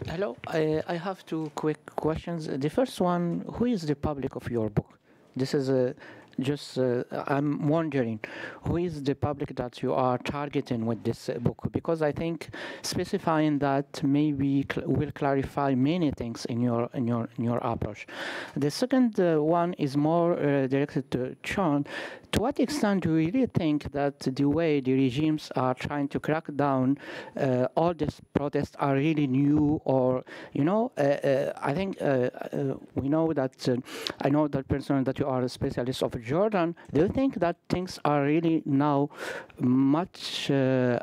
Hello, I, I have two quick questions. The first one, who is the public of your book? This is a just uh, I'm wondering who is the public that you are targeting with this uh, book because I think specifying that maybe cl will clarify many things in your in your in your approach. The second uh, one is more uh, directed to Sean. To what extent do you really think that the way the regimes are trying to crack down uh, all these protests are really new or you know uh, I think we know that I know that person that you are a specialist of Jordan, do you think that things are really now much, uh,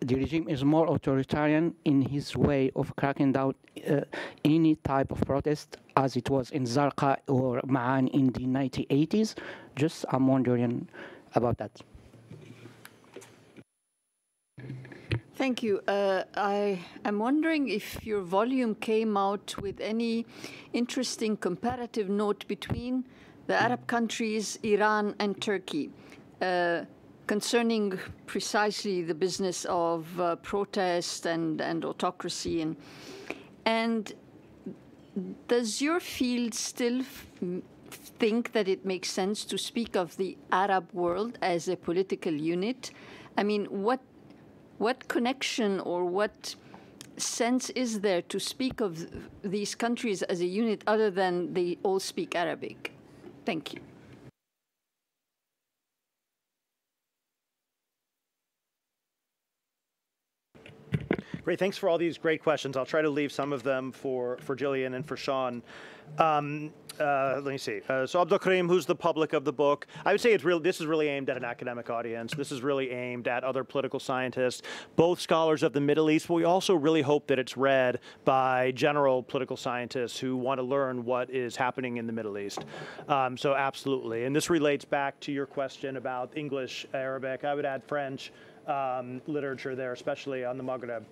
the regime is more authoritarian in his way of cracking down uh, any type of protest as it was in Zarqa or Ma'an in the 1980s? Just I'm wondering about that. Thank you. Uh, I am wondering if your volume came out with any interesting comparative note between the Arab countries, Iran and Turkey, uh, concerning precisely the business of uh, protest and, and autocracy. And, and does your field still think that it makes sense to speak of the Arab world as a political unit? I mean, what, what connection or what sense is there to speak of these countries as a unit other than they all speak Arabic? Thank you. Great, thanks for all these great questions. I'll try to leave some of them for, for Jillian and for Sean. Um, uh, let me see. Uh, so Abdul Karim, who's the public of the book? I would say it's really this is really aimed at an academic audience. This is really aimed at other political scientists, both scholars of the Middle East. But we also really hope that it's read by general political scientists who want to learn what is happening in the Middle East. Um, so absolutely, and this relates back to your question about English, Arabic. I would add French um, literature there, especially on the Maghreb.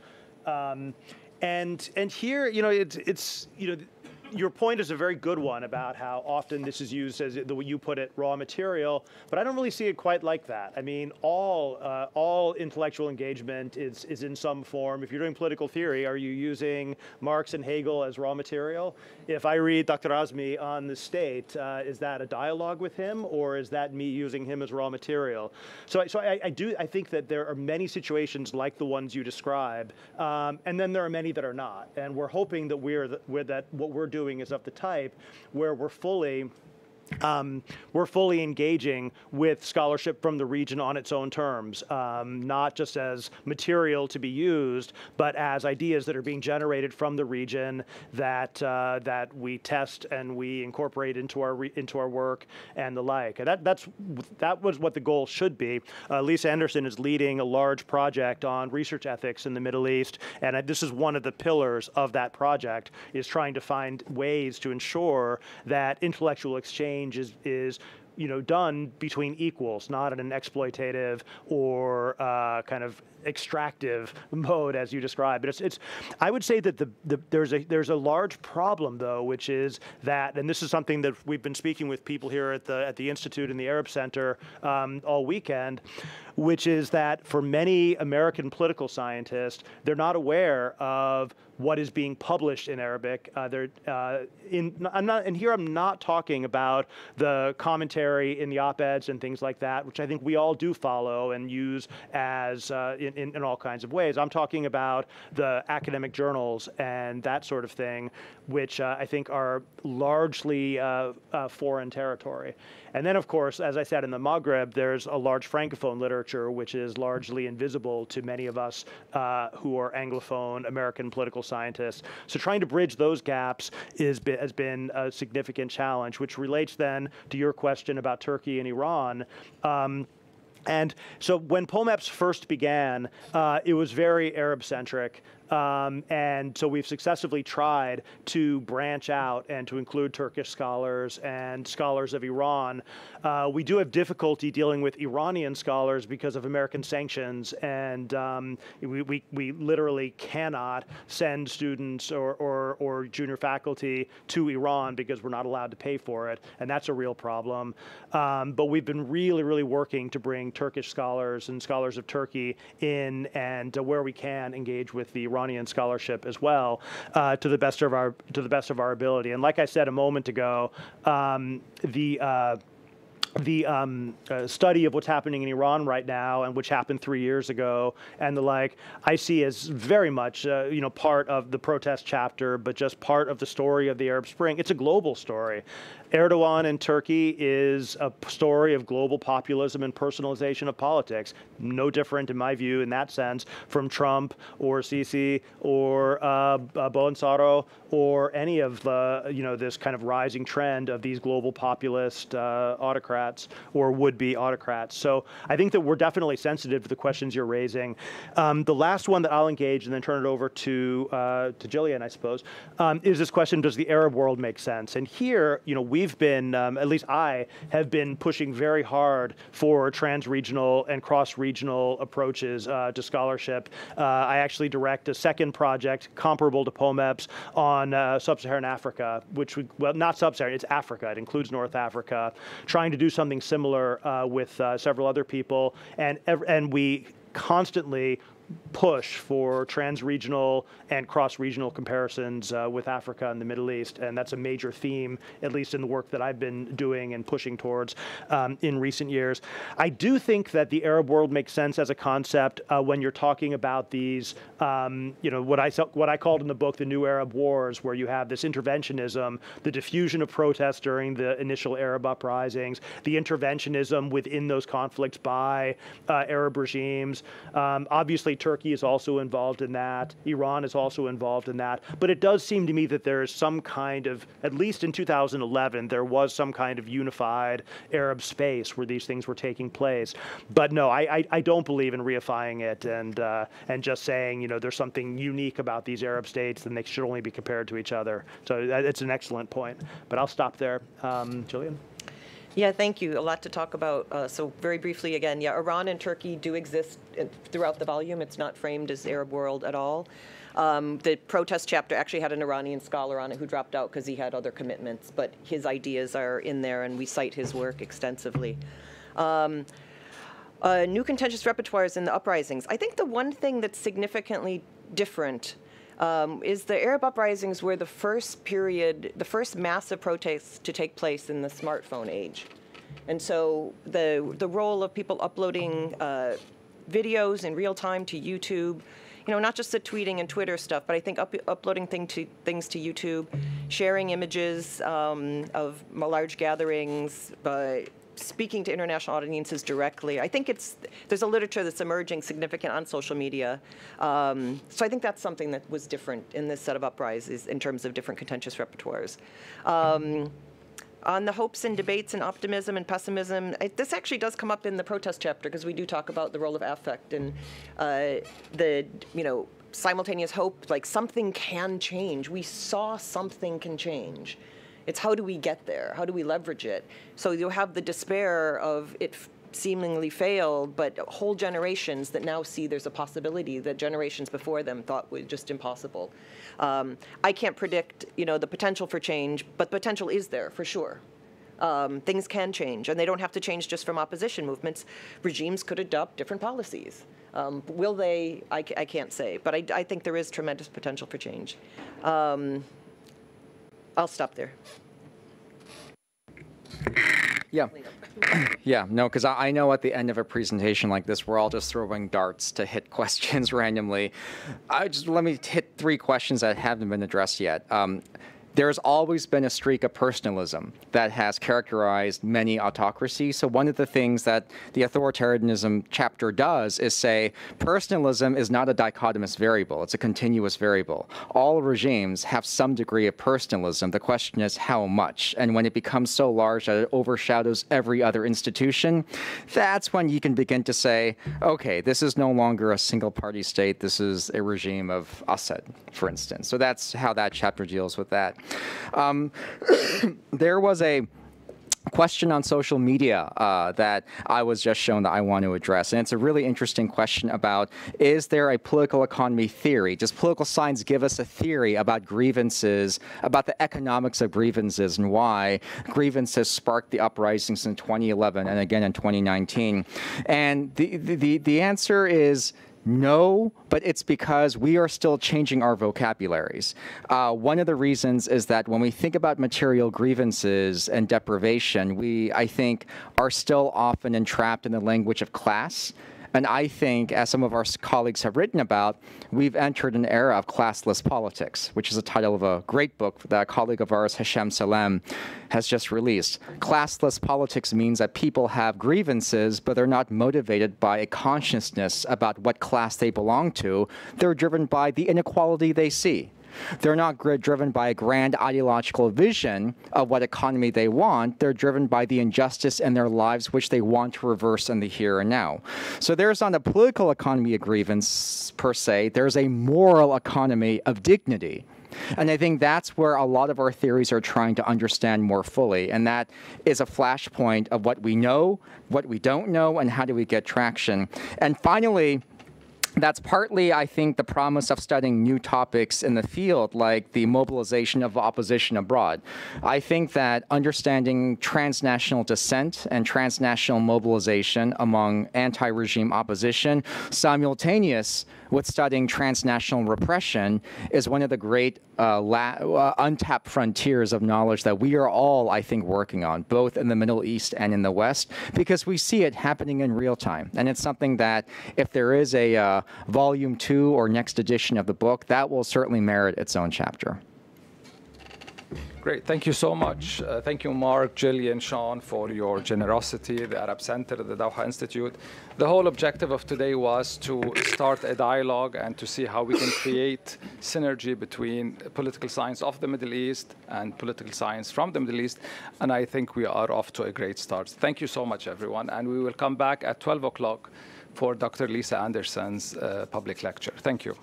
Um, and and here, you know, it's it's you know your point is a very good one about how often this is used as the way you put it, raw material. But I don't really see it quite like that. I mean, all uh, all intellectual engagement is is in some form. If you're doing political theory, are you using Marx and Hegel as raw material? If I read Dr. Azmi on the state, uh, is that a dialogue with him, or is that me using him as raw material? So, so I, I do. I think that there are many situations like the ones you describe, um, and then there are many that are not. And we're hoping that we're, the, we're that what we're doing doing is of the type where we're fully um, we're fully engaging with scholarship from the region on its own terms, um, not just as material to be used, but as ideas that are being generated from the region that uh, that we test and we incorporate into our into our work and the like. That that's that was what the goal should be. Uh, Lisa Anderson is leading a large project on research ethics in the Middle East, and this is one of the pillars of that project is trying to find ways to ensure that intellectual exchange is, is you know, done between equals, not in an exploitative or uh, kind of extractive mode as you described. But it's, it's I would say that the, the, there's a there's a large problem though, which is that, and this is something that we've been speaking with people here at the at the institute and the Arab Center um, all weekend, which is that for many American political scientists, they're not aware of what is being published in Arabic. Uh, uh, in. I'm not, and here I'm not talking about the commentary in the op-eds and things like that, which I think we all do follow and use as uh, in, in, in, all kinds of ways. I'm talking about the academic journals and that sort of thing, which uh, I think are largely uh, uh, foreign territory. And then, of course, as I said, in the Maghreb, there's a large Francophone literature, which is largely invisible to many of us uh, who are Anglophone American political scientists. So trying to bridge those gaps is, has been a significant challenge, which relates then to your question about Turkey and Iran. Um, and so when POMEPS first began, uh, it was very Arab-centric. Um, and so we've successively tried to branch out and to include Turkish scholars and scholars of Iran. Uh, we do have difficulty dealing with Iranian scholars because of American sanctions, and um, we, we, we, literally cannot send students or, or, or junior faculty to Iran because we're not allowed to pay for it, and that's a real problem. Um, but we've been really, really working to bring Turkish scholars and scholars of Turkey in and uh, where we can engage with the Iranian scholarship as well uh, to the best of our to the best of our ability. And like I said a moment ago, um, the uh, the um, uh, study of what's happening in Iran right now and which happened three years ago and the like, I see as very much, uh, you know, part of the protest chapter, but just part of the story of the Arab Spring. It's a global story. Erdogan in Turkey is a story of global populism and personalization of politics. No different, in my view, in that sense, from Trump or Sisi or uh, uh, Bolsonaro or any of the, you know, this kind of rising trend of these global populist uh, autocrats or would-be autocrats. So I think that we're definitely sensitive to the questions you're raising. Um, the last one that I'll engage and then turn it over to uh, to Jillian, I suppose, um, is this question: Does the Arab world make sense? And here, you know, we've been, um, at least I have been pushing very hard for trans-regional and cross-regional approaches uh, to scholarship. Uh, I actually direct a second project comparable to POMEPS on uh, sub-Saharan Africa, which we, well, not sub-Saharan, it's Africa. It includes North Africa. Trying to do something similar uh, with uh, several other people, and and we constantly push for trans-regional and cross-regional comparisons uh, with Africa and the Middle East, and that's a major theme, at least in the work that I've been doing and pushing towards um, in recent years. I do think that the Arab world makes sense as a concept uh, when you're talking about these, um, you know, what I what I called in the book the New Arab Wars, where you have this interventionism, the diffusion of protests during the initial Arab uprisings, the interventionism within those conflicts by uh, Arab regimes. Um, obviously, Turkey is also involved in that. Iran is also involved in that. But it does seem to me that there is some kind of, at least in 2011, there was some kind of unified Arab space where these things were taking place. But no, I, I, I don't believe in reifying it and uh, and just saying you know there's something unique about these Arab states and they should only be compared to each other. So it's an excellent point. But I'll stop there. Um, Jillian. Yeah, thank you. A lot to talk about. Uh, so very briefly again, yeah, Iran and Turkey do exist throughout the volume. It's not framed as Arab world at all. Um, the protest chapter actually had an Iranian scholar on it who dropped out because he had other commitments, but his ideas are in there and we cite his work extensively. Um, uh, new contentious repertoires in the uprisings. I think the one thing that's significantly different um, is the Arab uprisings were the first period, the first massive protests to take place in the smartphone age. And so the, the role of people uploading uh, videos in real time to YouTube, you know, not just the tweeting and Twitter stuff, but I think up, uploading thing to, things to YouTube, sharing images um, of large gatherings, uh, speaking to international audiences directly. I think it's there's a literature that's emerging significant on social media. Um, so I think that's something that was different in this set of uprises in terms of different contentious repertoires. Um, on the hopes and debates and optimism and pessimism, it, this actually does come up in the protest chapter because we do talk about the role of affect and uh, the, you know, simultaneous hope, like something can change. We saw something can change. It's how do we get there? How do we leverage it? So you have the despair of it seemingly failed, but whole generations that now see there's a possibility that generations before them thought was just impossible. Um, I can't predict, you know, the potential for change, but potential is there for sure. Um, things can change, and they don't have to change just from opposition movements. Regimes could adopt different policies. Um, will they? I, I, can't say, but I, I, think there is tremendous potential for change. I'll stop there. Yeah. yeah, no, because I, I, know at the end of a presentation like this, we're all just throwing darts to hit questions randomly. I just let me hit three questions that haven't been addressed yet. Um, there's always been a streak of personalism that has characterized many autocracies. So one of the things that the authoritarianism chapter does is say personalism is not a dichotomous variable, it's a continuous variable. All regimes have some degree of personalism. The question is how much. And when it becomes so large that it overshadows every other institution, that's when you can begin to say, okay, this is no longer a single party state, this is a regime of Assad, for instance. So that's how that chapter deals with that. Um, there was a question on social media uh, that I was just shown that I want to address. And it's a really interesting question about is there a political economy theory? Does political science give us a theory about grievances, about the economics of grievances and why grievances sparked the uprisings in 2011 and again in 2019? And the, the, the answer is no, but it's because we are still changing our vocabularies. Uh, one of the reasons is that when we think about material grievances and deprivation, we, I think, are still often entrapped in the language of class and I think, as some of our colleagues have written about, we've entered an era of classless politics, which is the title of a great book that a colleague of ours, Hesham Sallam, has just released. Classless politics means that people have grievances, but they're not motivated by a consciousness about what class they belong to. They're driven by the inequality they see. They're not driven by a grand ideological vision of what economy they want. They're driven by the injustice in their lives, which they want to reverse in the here and now. So there's not a political economy of grievance per se. There's a moral economy of dignity. And I think that's where a lot of our theories are trying to understand more fully. And that is a flashpoint of what we know, what we don't know, and how do we get traction. And finally, that's partly, I think, the promise of studying new topics in the field, like the mobilization of opposition abroad. I think that understanding transnational dissent and transnational mobilization among anti-regime opposition simultaneous with studying transnational repression is one of the great uh, uh, untapped frontiers of knowledge that we are all, I think, working on, both in the Middle East and in the West, because we see it happening in real time. And it's something that, if there is a uh, volume two or next edition of the book, that will certainly merit its own chapter. Great. Thank you so much. Uh, thank you, Marc, Jillian, Sean, for your generosity, the Arab Center, the Doha Institute. The whole objective of today was to start a dialogue and to see how we can create synergy between political science of the Middle East and political science from the Middle East. And I think we are off to a great start. Thank you so much, everyone. And we will come back at 12 o'clock for Dr. Lisa Anderson's uh, public lecture. Thank you.